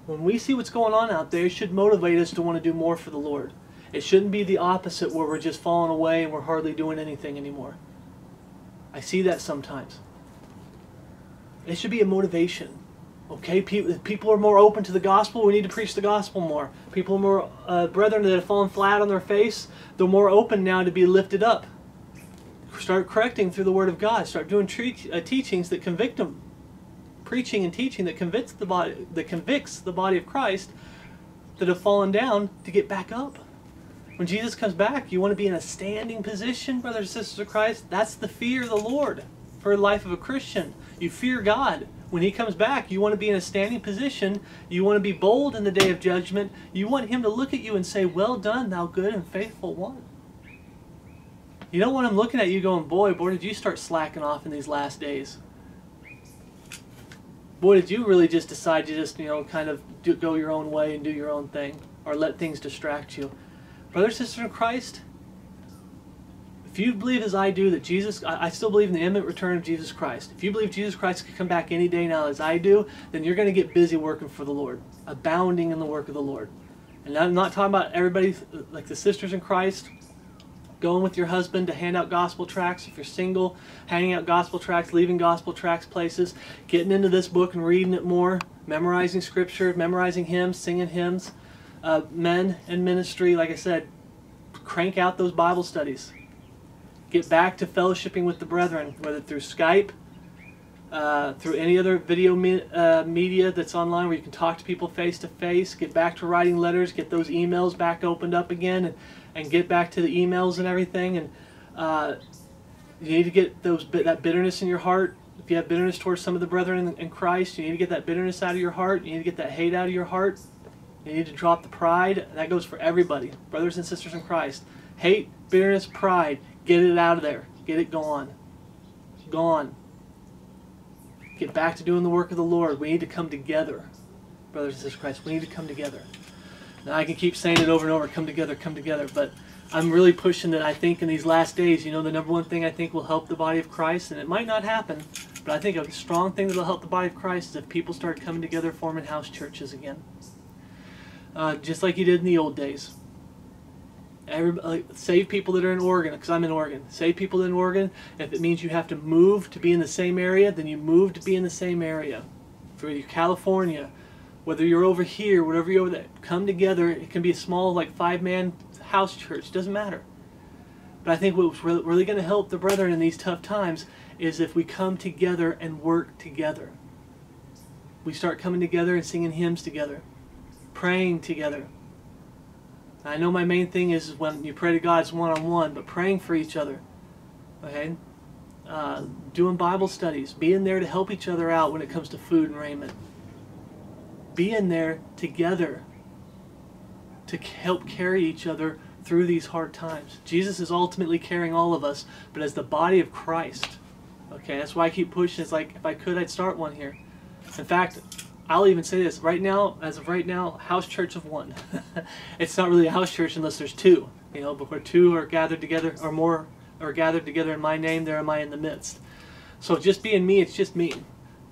When we see what's going on out there, it should motivate us to want to do more for the Lord. It shouldn't be the opposite where we're just falling away and we're hardly doing anything anymore. I see that sometimes. It should be a motivation. Okay, people, people are more open to the gospel. We need to preach the gospel more. People are more, uh, brethren that have fallen flat on their face, they're more open now to be lifted up. Start correcting through the Word of God. Start doing uh, teachings that convict them. Preaching and teaching that convicts the body, that convicts the body of Christ that have fallen down to get back up. When Jesus comes back, you want to be in a standing position, brothers and sisters of Christ. That's the fear of the Lord for the life of a Christian. You fear God when he comes back, you want to be in a standing position. You want to be bold in the day of judgment. You want him to look at you and say, Well done, thou good and faithful one. You don't want him looking at you going, Boy, boy, did you start slacking off in these last days? Boy, did you really just decide to just, you know, kind of do, go your own way and do your own thing or let things distract you? Brothers, sisters in Christ, if you believe as I do that Jesus, I, still believe in the imminent return of Jesus Christ. If you believe Jesus Christ could come back any day now as I do, then you're going to get busy working for the Lord, abounding in the work of the Lord. And I'm not talking about everybody like the sisters in Christ going with your husband to hand out gospel tracts. If you're single, handing out gospel tracts, leaving gospel tracts places, getting into this book and reading it more, memorizing scripture, memorizing hymns, singing hymns. Uh, men in ministry, like I said, crank out those Bible studies get back to fellowshipping with the brethren, whether through Skype, uh, through any other video me uh, media that's online where you can talk to people face to face, get back to writing letters, get those emails back opened up again, and, and get back to the emails and everything. And uh, you need to get those that bitterness in your heart. If you have bitterness towards some of the brethren in, in Christ, you need to get that bitterness out of your heart. You need to get that hate out of your heart. You need to drop the pride. That goes for everybody, brothers and sisters in Christ. Hate, bitterness, pride. Get it out of there. Get it gone. Gone. Get back to doing the work of the Lord. We need to come together, brothers and sisters in Christ. We need to come together. Now I can keep saying it over and over, come together, come together, but I'm really pushing that I think in these last days, you know, the number one thing I think will help the body of Christ, and it might not happen, but I think a strong thing that will help the body of Christ is if people start coming together, forming house churches again. Uh, just like you did in the old days. Everybody, save people that are in Oregon, because I'm in Oregon. Save people in Oregon. If it means you have to move to be in the same area, then you move to be in the same area. For you, California, whether you're over here, whatever you're over there, come together. It can be a small, like five-man house church. Doesn't matter. But I think what's really going to help the brethren in these tough times is if we come together and work together. We start coming together and singing hymns together, praying together. I know my main thing is when you pray to God, it's one on one, but praying for each other. Okay? Uh, doing Bible studies, being there to help each other out when it comes to food and raiment. Being there together to help carry each other through these hard times. Jesus is ultimately carrying all of us, but as the body of Christ. Okay, that's why I keep pushing. It's like if I could, I'd start one here. In fact, I'll even say this right now, as of right now, house church of one. it's not really a house church unless there's two, you know, but where two are gathered together or more are gathered together in my name, there am I in the midst. So just being me, it's just me.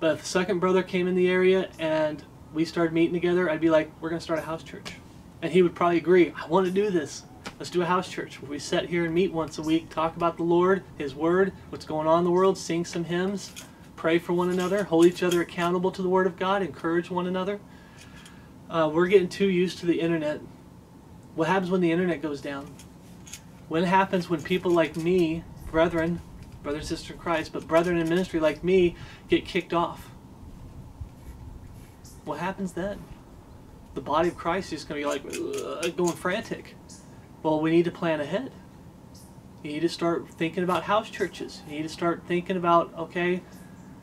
But if the second brother came in the area and we started meeting together, I'd be like, we're going to start a house church. And he would probably agree, I want to do this. Let's do a house church where we sit here and meet once a week, talk about the Lord, His Word, what's going on in the world, sing some hymns, pray for one another, hold each other accountable to the Word of God, encourage one another. Uh, we're getting too used to the internet. What happens when the internet goes down? What happens when people like me, brethren, brother and sister in Christ, but brethren in ministry like me, get kicked off? What happens then? The body of Christ is going to be like going frantic. Well, we need to plan ahead. You need to start thinking about house churches. You need to start thinking about, okay,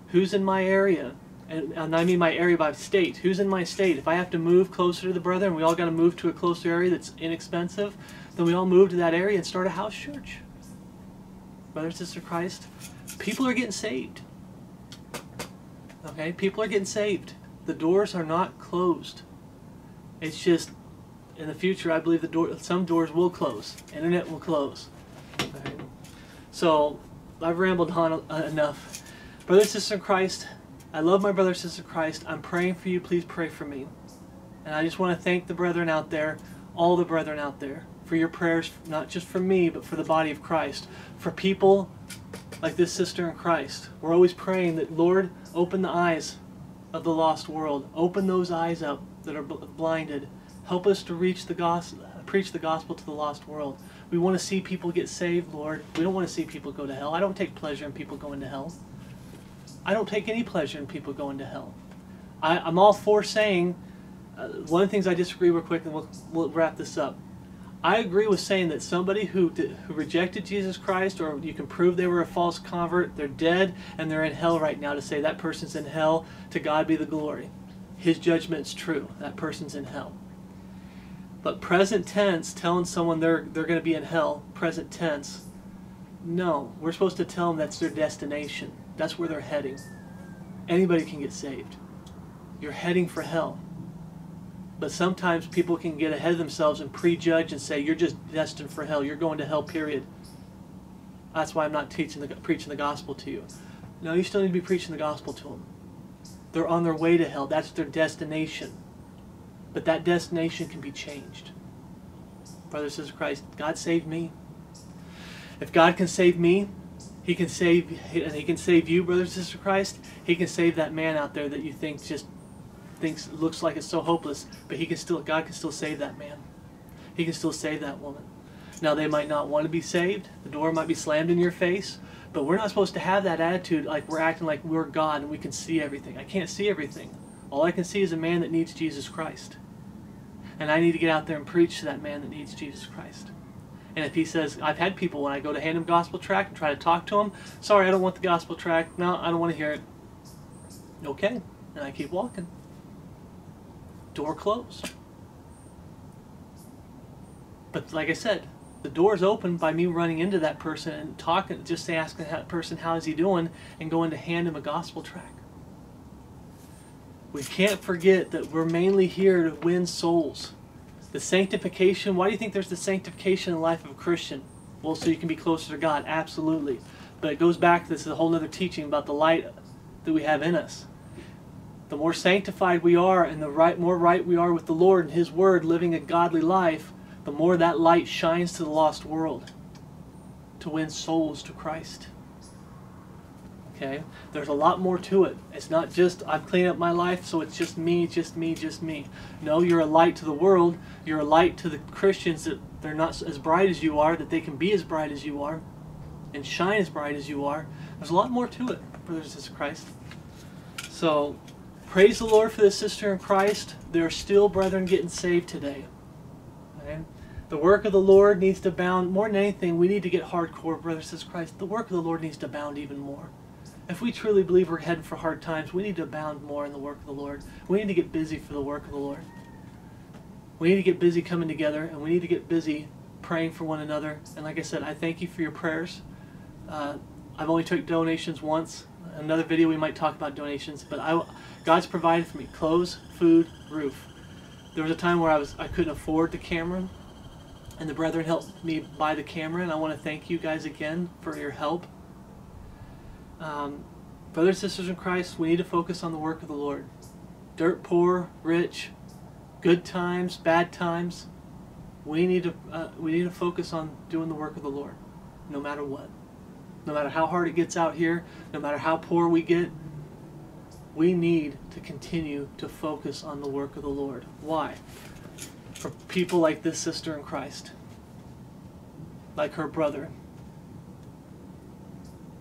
who's in my area? And, and, I mean my area by state. Who's in my state? If I have to move closer to the brother and we all got to move to a closer area that's inexpensive, then we all move to that area and start a house church. Brother, sister Christ, people are getting saved. Okay, people are getting saved. The doors are not closed. It's just in the future, I believe the door, some doors will close. Internet will close. Okay. So I've rambled on enough. Brother, sister in Christ, I love my brother, sister Christ. I'm praying for you. Please pray for me. And I just want to thank the brethren out there, all the brethren out there, for your prayers, not just for me, but for the body of Christ. For people like this sister in Christ. We're always praying that, Lord, open the eyes of the lost world. Open those eyes up that are blinded. Help us to reach the gospel, preach the gospel to the lost world. We want to see people get saved, Lord. We don't want to see people go to hell. I don't take pleasure in people going to hell. I don't take any pleasure in people going to hell. I, am all for saying, uh, one of the things I disagree real quick, and we'll, we'll wrap this up. I agree with saying that somebody who, who rejected Jesus Christ, or you can prove they were a false convert, they're dead and they're in hell right now. To say that person's in hell, to God be the glory. His judgment's true. That person's in hell. But present tense, telling someone they're they're going to be in hell, present tense. No, we're supposed to tell them that's their destination. That's where they're heading. Anybody can get saved. You're heading for hell. But sometimes people can get ahead of themselves and prejudge and say, you're just destined for hell. You're going to hell, period. That's why I'm not teaching the, preaching the gospel to you. No, you still need to be preaching the gospel to them. They're on their way to hell. That's their destination. But that destination can be changed. Brother, and sisters Christ, God saved me. If God can save me, He can save and He can save you, brothers and sisters Christ. He can save that man out there that you think just thinks looks like it's so hopeless, but he can still God can still save that man. He can still save that woman. Now they might not want to be saved. The door might be slammed in your face, but we're not supposed to have that attitude like we're acting like we're God and we can see everything. I can't see everything. All I can see is a man that needs Jesus Christ. And I need to get out there and preach to that man that needs Jesus Christ. And if he says, I've had people when I go to hand him gospel track and try to talk to him, sorry, I don't want the gospel track. No, I don't want to hear it. Okay. And I keep walking door closed. But like I said, the door is open by me running into that person and talking, just asking that person, how is he doing, and going to hand him a gospel track. We can't forget that we're mainly here to win souls. The sanctification, why do you think there's the sanctification in the life of a Christian? Well, so you can be closer to God, absolutely. But it goes back to this is a whole other teaching about the light that we have in us the more sanctified we are and the right, more right we are with the Lord and His Word, living a godly life, the more that light shines to the lost world to win souls to Christ. Okay? There's a lot more to it. It's not just, I've cleaned up my life, so it's just me, just me, just me. No, you're a light to the world. You're a light to the Christians that they're not as bright as you are, that they can be as bright as you are and shine as bright as you are. There's a lot more to it, brothers and sisters Christ. So, Praise the Lord for the sister in Christ. There are still brethren getting saved today. Okay? The work of the Lord needs to abound. More than anything, we need to get hardcore, brothers and sisters Christ. The work of the Lord needs to abound even more. If we truly believe we're heading for hard times, we need to abound more in the work of the Lord. We need to get busy for the work of the Lord. We need to get busy coming together, and we need to get busy praying for one another. And like I said, I thank you for your prayers. Uh, I've only took donations once. Another video we might talk about donations, but I God's provided for me clothes, food, roof. There was a time where I was I couldn't afford the camera, and the brethren helped me buy the camera, and I want to thank you guys again for your help. Um, brothers and sisters in Christ, we need to focus on the work of the Lord. Dirt poor, rich, good times, bad times. We need to uh, we need to focus on doing the work of the Lord, no matter what. No matter how hard it gets out here, no matter how poor we get, we need to continue to focus on the work of the Lord. Why? For people like this sister in Christ, like her brother,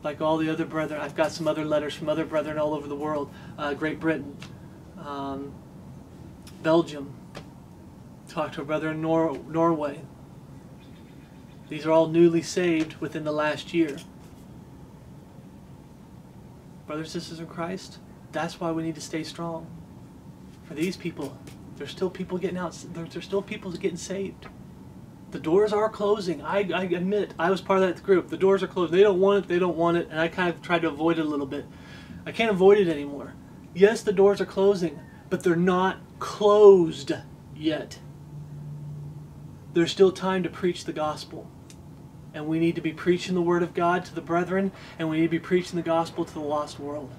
like all the other brethren. I've got some other letters from other brethren all over the world uh, Great Britain, um, Belgium, talked to a brother in Nor- Norway. These are all newly saved within the last year. Brothers and sisters in Christ, that's why we need to stay strong. For these people, there's still people getting out. There's still people getting saved. The doors are closing. I, I admit, I was part of that group. The doors are closed. They don't want it. They don't want it. And I kind of tried to avoid it a little bit. I can't avoid it anymore. Yes, the doors are closing, but they're not closed yet. There's still time to preach the gospel. And we need to be preaching the word of God to the brethren, and we need to be preaching the gospel to the lost world.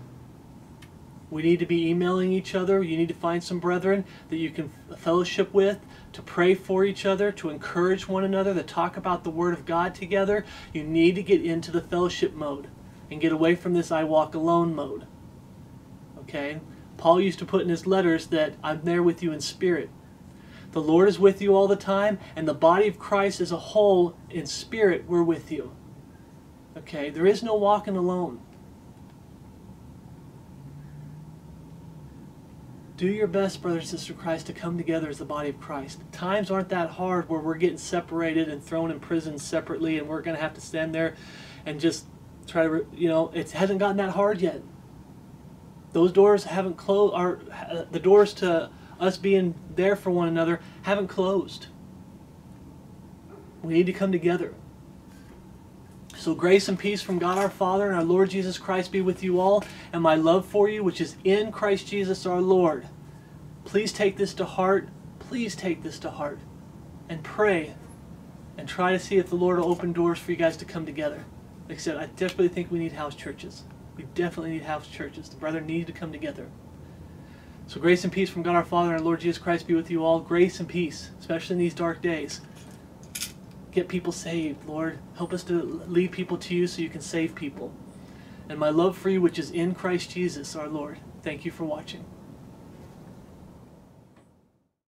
We need to be emailing each other. You need to find some brethren that you can fellowship with, to pray for each other, to encourage one another, to talk about the Word of God together. You need to get into the fellowship mode and get away from this I walk alone mode. Okay? Paul used to put in his letters that I'm there with you in spirit. The Lord is with you all the time, and the body of Christ as a whole, in spirit, we're with you. Okay? There is no walking alone. Do your best, brother and sister Christ, to come together as the body of Christ. Times aren't that hard where we're getting separated and thrown in prison separately and we're going to have to stand there and just try to, you know, it hasn't gotten that hard yet. Those doors haven't closed, are the doors to us being there for one another haven't closed. We need to come together. So grace and peace from God our Father and our Lord Jesus Christ be with you all, and my love for you, which is in Christ Jesus our Lord. Please take this to heart. Please take this to heart. And pray and try to see if the Lord will open doors for you guys to come together. Like I said, I desperately think we need house churches. We definitely need house churches. The brethren need to come together. So grace and peace from God our Father and our Lord Jesus Christ be with you all. Grace and peace, especially in these dark days get people saved, Lord. Help us to lead people to you so you can save people. And my love for you, which is in Christ Jesus our Lord. Thank you for watching.